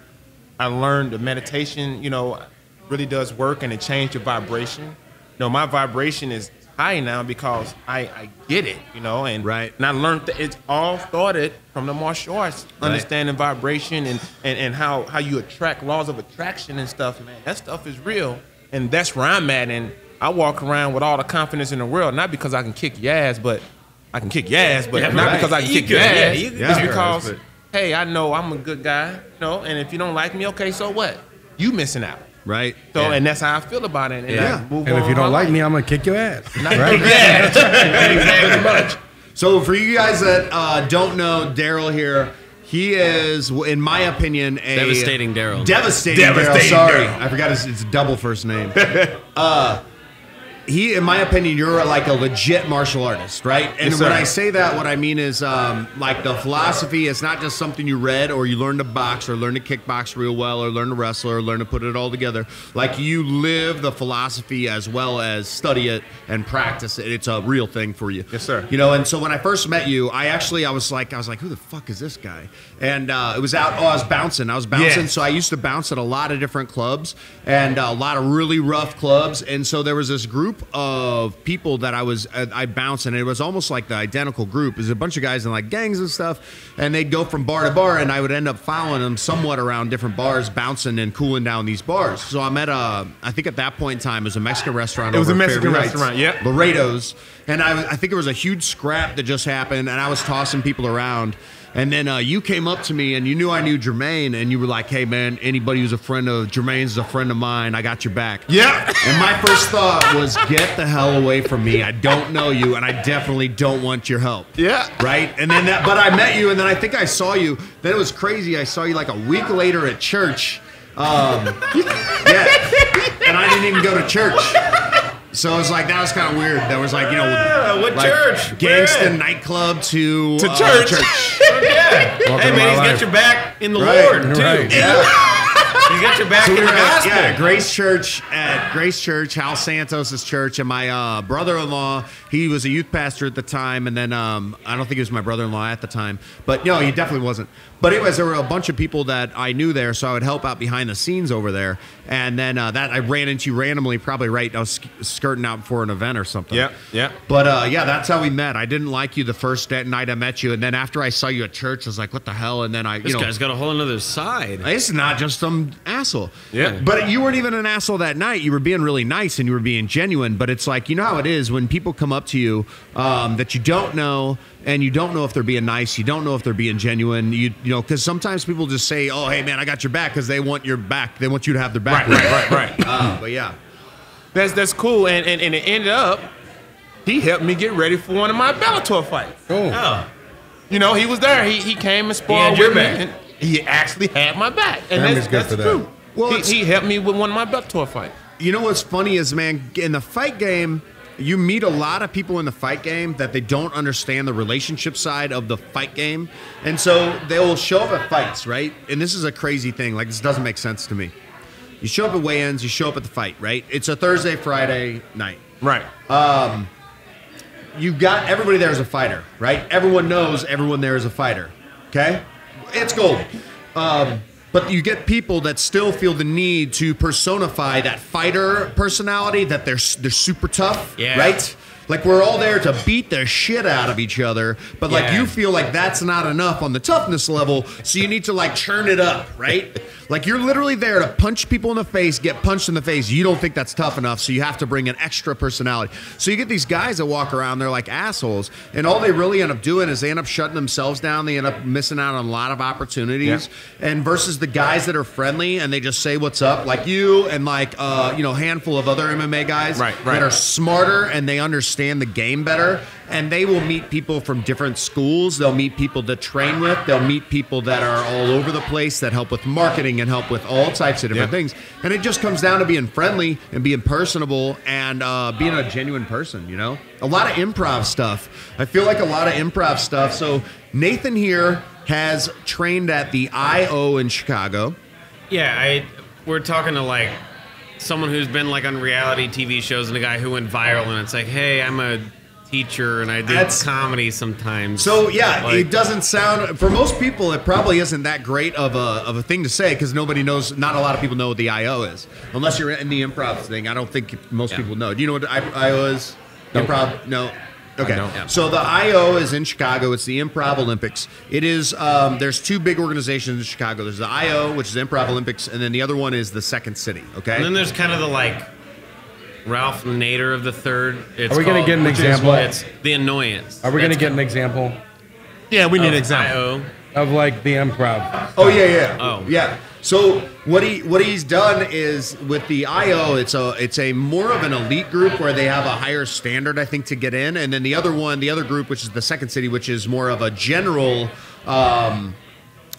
I learned the meditation, you know, really does work and it changed your vibration. You know, my vibration is high now because I, I get it, you know, and Right. and I learned that it all started from the martial arts, understanding vibration and, and, and how, how you attract laws of attraction and stuff, man. That stuff is real. And that's where I'm at. And I walk around with all the confidence in the world, not because I can kick your ass, but I can kick your ass, but Yeah, not right. because I can You kick your could, yeah, ass. it's because hey, I know I'm a good guy, you know, and if you don't like me, okay, so what? You missing out. Right. So, Yeah. and that's how I feel about it. And Yeah. Move And if you don't like life. me, I'm gonna kick your ass. Not- right? Pretty much. So for you guys that uh, don't know Darryl here, he is, in my opinion, a Devastating Darryl. Devastating, Devastating Darryl. Sorry, Darryl. I forgot his, his double first name. uh, he, in my opinion, you're like a legit martial artist, right? And Yes, when. I say that, what I mean is um, like the philosophy is not just something you read or you learn to box or learn to kickbox real well or learn to wrestle or learn to put it all together. Like you live the philosophy as well as study it and practice it. It's a real thing for you. Yes, sir. You know, and so when I first met you, I actually I was like I was like, who the fuck is this guy? And uh, it was out. Oh, I was bouncing. I was bouncing. Yes. So I used to bounce at a lot of different clubs and uh, a lot of really rough clubs. And so there was this group of people that I was uh, I bounced, and it was almost like the identical group. There's a bunch of guys in like gangs and stuff, and they'd go from bar to bar, and I would end up following them somewhat around different bars, bouncing and cooling down these bars. So I'm at a I think at that point in time it was a Mexican restaurant. It was a Mexican Fairview restaurant, yep. Laredo's, and I, I think it was a huge scrap that just happened, and I was tossing people around. And then uh, you came up to me, and you knew I knew Jermaine, and you were like, "Hey, man, anybody who's a friend of Jermaine's is a friend of mine. I got your back." Yeah. And my first thought was, "Get the hell away from me! I don't know you, and I definitely don't want your help." Yeah. Right. And then that, but I met you, and then I think I saw you. Then it was crazy. I saw you like a week later at church. Um, yeah. And I didn't even go to church. So it was like that was kind of weird. That was like you know, what like church? Gangsta nightclub to To uh, church. church. yeah. Welcome hey man, he's life. got your back in the Right, Lord too. right. Yeah. He's got your back So in the were at, yeah, Grace Church at Grace Church, Hal Santos' church, and my uh, brother-in-law. He was a youth pastor at the time, and then um, I don't think he was my brother-in-law at the time, but no, he definitely wasn't. But anyways, there were a bunch of people that I knew there, so I would help out behind the scenes over there. And then uh, that I ran into randomly, probably right. I was sk- skirting out for an event or something. Yeah, yeah. But uh, yeah, that's how we met. I didn't like you the first day- night I met you, and then after I saw you at church, I was like, "What the hell?" And then I, you This know, guy's got a whole another side. it's not just some asshole. Yeah. But you weren't even an asshole that night. You were being really nice and you were being genuine. But it's like, you know how it is when people come up to you um, that you don't know and you don't know if they're being nice. You don't know if they're being genuine. You, you know, because sometimes people just say, oh, hey, man, I got your back because they want your back. They want you to have their back. Right, right, right, right. Uh, but yeah. That's that's cool. And, and and it ended up, he helped me get ready for one of my Bellator fights. Cool. Oh. You know, he was there. He he came and sparred had your with me, back. and he actually had my back. And Family's that's, good that's for that. true. Well, he, he helped me with one of my Bellator fights. You know what's funny is, man, in the fight game, you meet a lot of people in the fight game that they don't understand the relationship side of the fight game. And so they will show up at fights, right? And this is a crazy thing. Like, this doesn't make sense to me. You show up at weigh ins, you show up at the fight, right? It's a Thursday, Friday night. Right. Um, You got everybody there is a fighter, right? Everyone knows everyone there is a fighter, okay? It's gold. Um, but you get people that still feel the need to personify that fighter personality that they're they're super tough, Yeah. right? Like we're all there to beat the shit out of each other, but like Yeah. you feel like that's not enough on the toughness level, so you need to like churn it up, right? Like you're literally there to punch people in the face, get punched in the face. You don't think that's tough enough, so you have to bring an extra personality. So you get these guys that walk around, they're like assholes, and all they really end up doing is they end up shutting themselves down. They end up missing out on a lot of opportunities. And versus the guys that are friendly and they just say what's up, like you and like uh, you know, a handful of other MMA guys Right, that are smarter and they understand the game better and they will meet people from different schools they'll meet people to train with they'll meet people that are all over the place that help with marketing and help with all types of different Yeah. things. And it just comes down to being friendly and being personable and uh, being a genuine person you know? A lot of improv stuff. I feel like a lot of improv stuff. So nathan here has trained at the IO in chicago. Yeah, I we're talking to like someone who's been like on reality TV shows and a guy who went viral and it's like, hey, I'm a teacher and I do That's- comedy sometimes. So yeah, Like- it doesn't sound for most people. It probably isn't that great of a of a thing to say because nobody knows. Not a lot of people know what the IO is, unless you're in the improv thing. I don't think most Yeah. people know. Do you know what I- IO is? Improv? No. Okay. Yeah. So the IO is in Chicago. It's the Improv Olympics. It is. Um, there's two big organizations in Chicago. There's the IO, which is Improv Olympics, and then the other one is the Second City. Okay. And then there's kind of the like Ralph Nader of the third. It's Are we gonna called- get an which is example? what- It's the annoyance. Are we going to get an example Yeah, we need an of example. IO. of like the improv? Oh yeah, yeah. Oh. yeah. So what he what he's done is with the IO, it's a it's a more of an elite group where they have a higher standard, I think, to get in, and then the other one, the other group, which is the second city, which is more of a general. Um,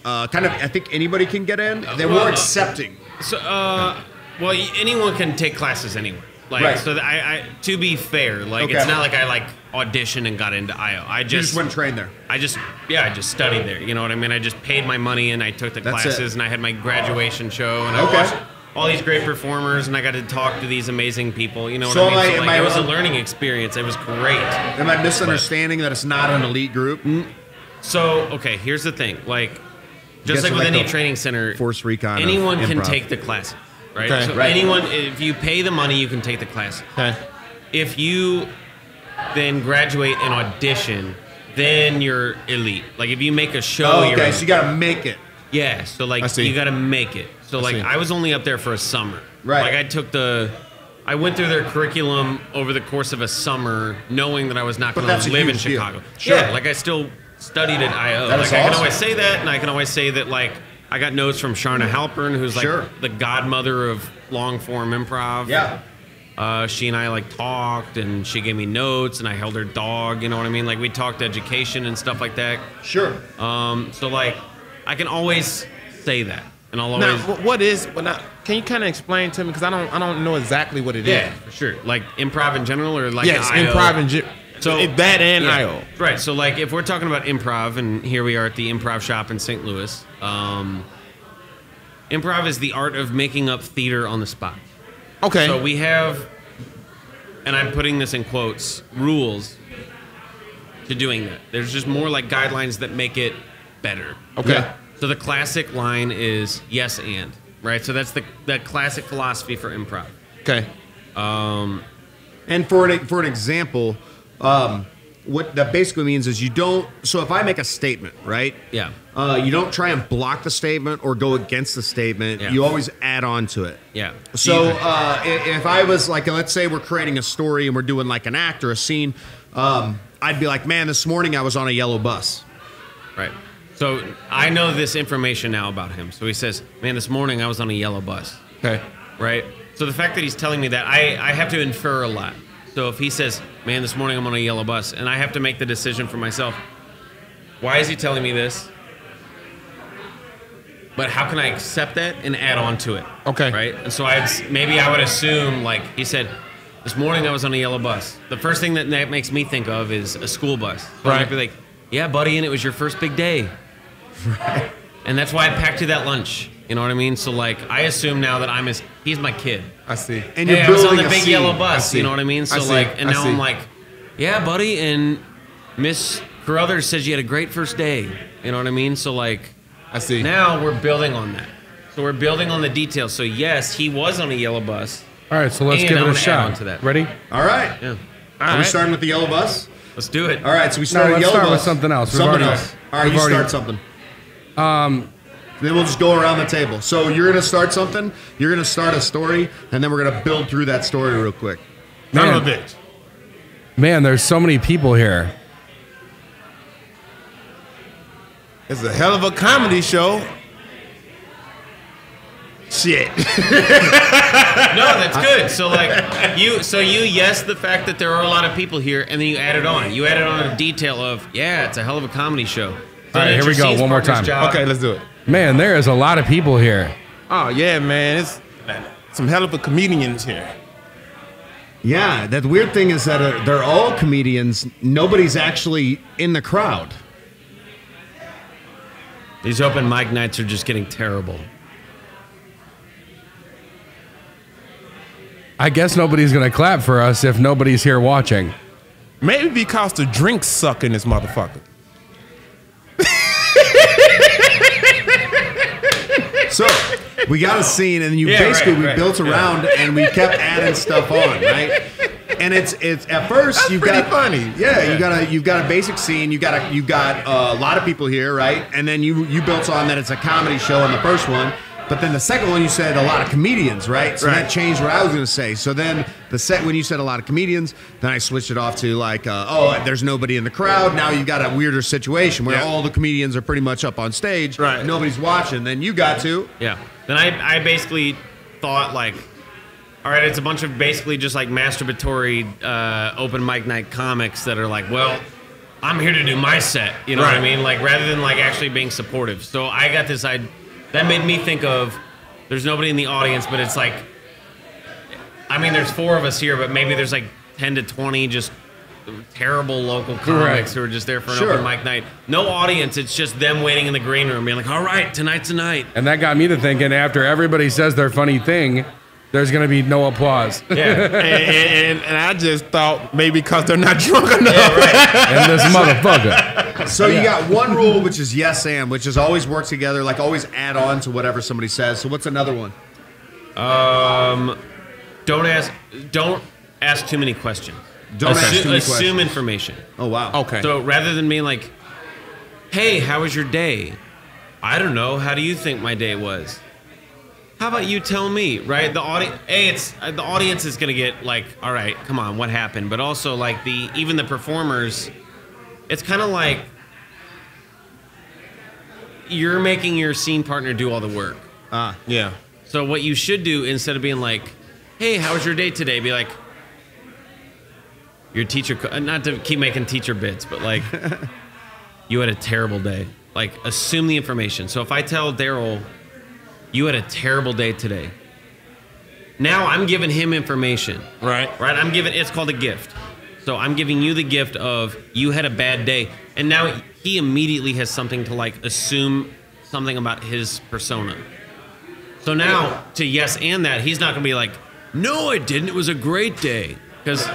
uh, kind of, I think anybody can get in. They're more accepting. So, uh, well, y- anyone can take classes anywhere. Like, Right. so I, I, to be fair, like, Okay. it's not like I like auditioned and got into IO. I You just, just went and trained there. I just, yeah, I just studied there. You know what I mean? I just paid my money and I took the That's classes it. and I had my graduation show and I Okay. watched all these great performers and I got to talk to these amazing people. You know what So I mean? I- so, like, it was a learning experience. It was great. Am I misunderstanding that it's not an elite group? Mm. So, okay, here's the thing. Like, just like with like any training center, Force Recon anyone can improv. take the classes, right? Okay. So Right. anyone, if you pay the money, you can take the class. Okay. If you then graduate and audition, then you're elite. Like if you make a show, Oh, you're okay, so you got to make it. yeah. So like I you got to make it. So like see. I was only up there for a summer. Right. Like I took the. I went through their curriculum over the course of a summer, knowing that I was not going to live in huge deal. Chicago. Sure. Yeah, like I still studied at IO. That like is I can always say that, and I can always say that like I got notes from Charna Halpern, who's like Sure. the godmother of long form improv. Yeah. Uh, she and I like talked, and she gave me notes, and I held her dog. You know what I mean? Like we talked education and stuff like that. Sure. Um, so like, I can always say that, and I'll always wh- what is? Well, now, can you kind of explain to me because I don't, I don't know exactly what it is. yeah, for sure. Like improv in general, or like Yes, IO? improv and gy- So it- that and yeah. IO. Right. So like, if we're talking about improv, and here we are at the Improv Shop in St. Louis. Um, improv is the art of making up theater on the spot. Okay. So we have, and I'm putting this in quotes, rules to doing that. There's just more like guidelines that make it better. okay. Yeah. So the classic line is yes and, right? So that's the that classic philosophy for improv. Okay. Um, and for an for an example, um, what that basically means is you don't. So if I make a statement, right? Yeah. Uh, you don't try and block the statement or go against the statement. Yeah. You always add on to it. Yeah. So uh, if I was like, let's say we're creating a story and we're doing like an act or a scene, um, I'd be like, man, this morning I was on a yellow bus. Right. So I know this information now about him. So he says, "Man, this morning I was on a yellow bus." Okay. Right. So the fact that he's telling me that, I I have to infer a lot. So if he says, "Man, this morning I'm on a yellow bus," and I have to make the decision for myself, why is he telling me this? But how can I accept that and add on to it? Okay. Right. And so I maybe I would assume like he said. This morning I was on a yellow bus. The first thing that that makes me think of is a school bus. So Right. might be like, "Yeah, buddy, and it was your first big day." Right. And that's why I packed you that lunch. You know what I mean? So like, I assume now that I'm his. He's my kid. I see. And hey, you're I was on building the a big scene. yellow I bus. see. You know what I mean? So I see. like, and I now I'm like, yeah, buddy. And Miss Carruthers says you had a great first day. You know what I mean? So like, I see. now we're building on that. So we're building on the details. So yes, he was on a yellow bus. All right, so let's And give I'm it a gonna add shot. on to that. Ready? All right. Yeah. Are we right. starting with the yellow bus? Let's do it. All right. So we start No, with let's yellow start with bus. something else. We've Something already- else. All right. we've You already- start something. Um, Then we'll just go around the table. So you're gonna start something. You're gonna start a story, and then we're gonna build through that story real quick. None Man. of it. Man, there's so many people here. It's a hell of a comedy show. Shit. No, that's good. So like you, so you yes the fact that there are a lot of people here, and then you added on. You added on a detail of yeah, it's a hell of a comedy show. So All right, here we go. One more time. job. okay, let's do it. Man, there is a lot of people here. Oh yeah, man. It's some hell of a comedians here. Yeah, that weird thing is that uh, they're all comedians. Nobody's actually in the crowd. These open mic nights are just getting terrible. I guess nobody's gonna clap for us if nobody's here watching. Maybe because the drinks suck in this motherfucker. So we got a scene, and you Yeah, basically right, we right, built yeah. around, and we kept adding stuff on, right? And it's it's at first That's you've got funny. Yeah, you got a you've got a basic scene. You got a you got a lot of people here, right? And then you you built on that it's a comedy show in the first one. But then the second one, you said a lot of comedians, right? So Right. that changed what I was going to say. So then the set when you said a lot of comedians, then I switched it off to like, uh, oh, there's nobody in the crowd. Now you've got a weirder situation where Yeah. all the comedians are pretty much up on stage. Right. Nobody's watching. Then you got to. Yeah. Then I, I basically thought like, all right, it's a bunch of basically just like masturbatory uh, open mic night comics that are like, well, I'm here to do my set. You know what I mean? Like rather than like actually being supportive. So I got this. I that made me think of. There's nobody in the audience, but it's like, I mean, there's four of us here, but maybe there's like ten to twenty just terrible local comics Right. who are just there for an Sure. open mic night. No audience. It's just them waiting in the green room, being like, all right, tonight's the night. And that got me to thinking after everybody says their funny thing, there's gonna be no applause. Yeah. and, and, and I just thought maybe because they're not drunk enough. and this motherfucker. So you got one rule, which is yes and, which is always work together, like always add on to whatever somebody says. So what's another one? Um, Don't ask. Don't ask too many questions. Don't ask assume, too many assume questions. information. Oh wow. Okay. So rather than being like, "Hey, how was your day?" I don't know. How do you think my day was? How about you tell me? Right? The audience. A, it's uh, the audience is gonna get like, "All right, come on, what happened?" But also like the even the performers. It's kind of like you're making your scene partner do all the work. Ah, yeah. So what you should do instead of being like, "Hey, how was your day today?" Be like, "Your teacher." co- uh, Not to keep making teacher bits, but like, you had a terrible day. Like, assume the information. So if I tell Darryl, "You had a terrible day today," now I'm giving him information. Right. Right. I'm giving. It's called a gift. So I'm giving you the gift of you had a bad day, and now he immediately has something to like assume something about his persona. So now to yes and that, he's not gonna be like, no, I didn't. It was a great day. Because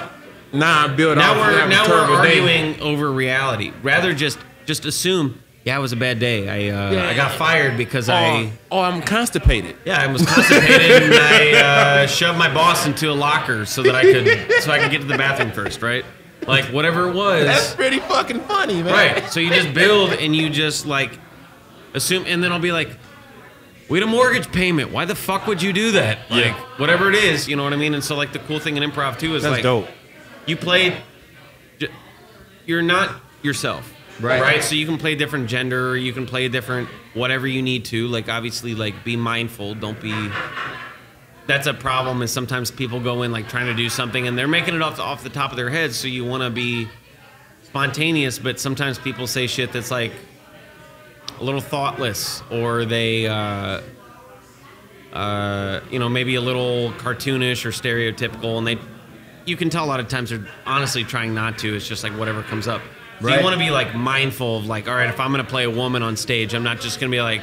Now I build now off we're now we're terrible day. arguing over reality. Rather just just assume, yeah, it was a bad day. I uh, Yeah. I got fired because Oh, I oh, I'm constipated. yeah I was constipated and I uh, shoved my boss into a locker so that I could so I could get to the bathroom first, right? Like whatever it was. That's pretty fucking funny, man. Right. So you just build and you just like assume, and then I'll be like, we had a mortgage payment. Why the fuck would you do that? Like Yeah. whatever it is, you know what I mean. And so like the cool thing in improv too is That's like dope. you play. You're not yourself. Right. Right. So you can play a different gender. You can play a different whatever you need to. Like obviously, like be mindful. Don't be. That's a problem. Is sometimes people go in like trying to do something and they're making it off the, off the top of their heads. So you want to be spontaneous, but sometimes people say shit that's like a little thoughtless, or they, uh, uh, you know, maybe a little cartoonish or stereotypical, and they, you can tell a lot of times they're honestly trying not to. It's just like whatever comes up. So Right. you want to be like mindful of like, all right, if I'm gonna play a woman on stage, I'm not just gonna be like.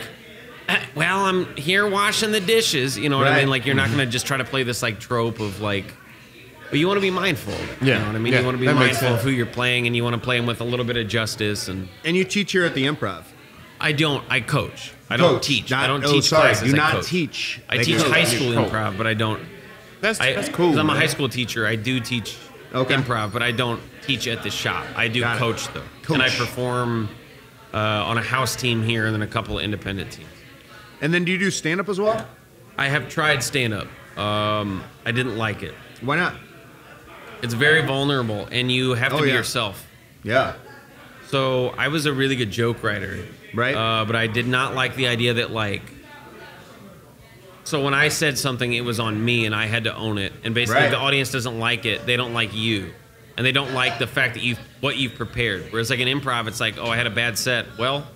"Eh, Well, I'm here washing the dishes. You know what I mean? Like, you're not gonna just try to play this like trope of like, but you want to be mindful. You Yeah. know what I mean? Yeah, You want to be that mindful of who you're playing, and you want to play them with a little bit of justice. And and you teach here at the improv. I don't. I coach. I don't Coach, teach. not- I don't oh, teach sorry, classes. do I not coach. teach. I They teach coach. high school coach. improv, but I don't. That's I, that's cool. 'cause I'm a man. high school teacher. I do teach Okay. improv, but I don't teach at the shop. I do Got it. coach though, and I perform uh, on a house team here, and then a couple of independent teams. And then do you do stand up as well? I have tried stand up. Um, I didn't like it. Why not? It's very vulnerable, and you have to Oh, be yeah. yourself. Yeah. So I was a really good joke writer, Right. Uh, but I did not like the idea that like. So when I said something, it was on me, and I had to own it. And basically, Right. the audience doesn't like it, they don't like you, and they don't like the fact that you what you've prepared. Whereas like an improv, it's like, oh, I had a bad set. Well,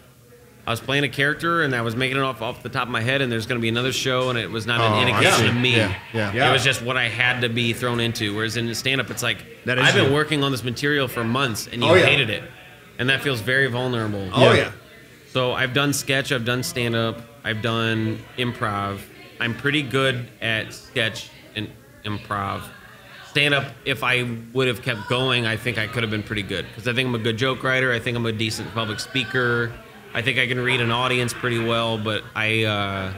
I was playing a character, and I was making it off off the top of my head, and there's going to be another show, and it was not Oh, an indication of me. Yeah, yeah. Yeah. It was just what I had to be thrown into. Whereas in stand up, it's like I've been working on this material for months, and you Oh, hated it, and that feels very vulnerable. Oh yeah. So I've done sketch, I've done stand up, I've done improv. I'm pretty good at sketch and improv. Stand up, if I would have kept going, I think I could have been pretty good because I think I'm a good joke writer. I think I'm a decent public speaker. I think I can read an audience pretty well, but I uh,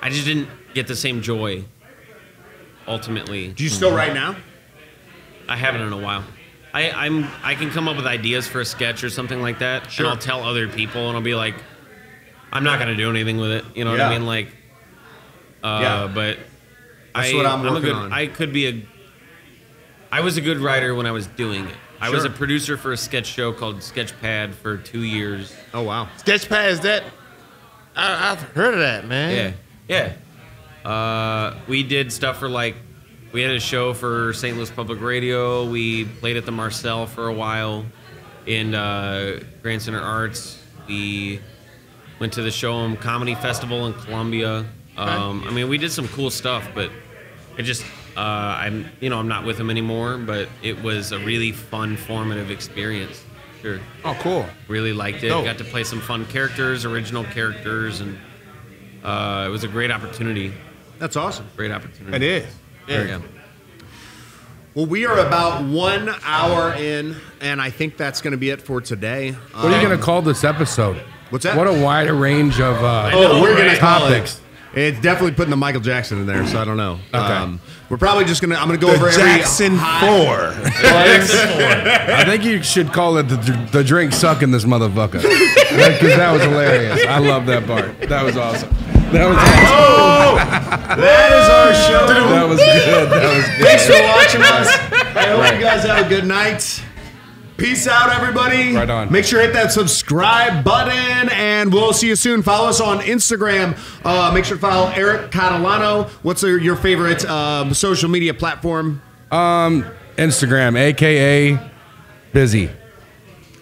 I just didn't get the same joy. Ultimately, Do you still write now? I haven't in a while. I, I'm I can come up with ideas for a sketch or something like that, Sure. and I'll tell other people, and I'll be like, I'm not gonna do anything with it. You know what I mean? Like, uh, Yeah. but That's I, what I'm a working good. on. I could be a. I was a good writer when I was doing it. I was a producer for a sketch show called Sketchpad for two years. Oh wow. Sketchpad is that? I, I've heard of that, man. Yeah, yeah. Uh, we did stuff for like, we had a show for St. Louis Public Radio. We played at the Marcelle for a while in uh, Grand Center Arts. We went to the Show'em Comedy Festival in Columbia. Um, I mean, we did some cool stuff, but it just, uh, I'm, you know, I'm not with them anymore. But it was a really fun, formative experience. Sure Oh, cool. really liked it. Dope. Got to play some fun characters, original characters, and uh, it was a great opportunity. That's awesome. Great opportunity. It is. Yeah. Well, we are about one hour in, and I think that's going to be it for today. What are you going to call this episode? What's that? What a wide range of uh, Oh, we're gonna right? call topics. it. It's definitely putting the Michael Jackson in there, so I don't know. Okay. Um, we're probably just gonna. I'm gonna go The over Jackson every high- Four. I think you should call it the, the drink sucking this motherfucker. Because that was hilarious. I love that part. That was awesome. That was awesome. That is our show. That was good. That was good. Thanks for watching us. I hope you guys have a good night. Peace out, everybody. Right on. Make sure to hit that subscribe button, and we'll see you soon. Follow us on Instagram. Uh, make sure to follow Eric Catalano. What's your your favorite um, social media platform? Um, Instagram, aka Busy.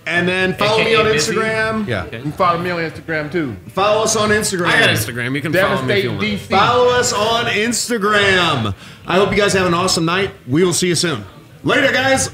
And then follow me AKA on busy. Instagram. Yeah. Okay. You follow me on Instagram too. Follow us on Instagram. I got Instagram. You can follow me if you want. DC. Follow us on Instagram. I hope you guys have an awesome night. We will see you soon. Later, guys.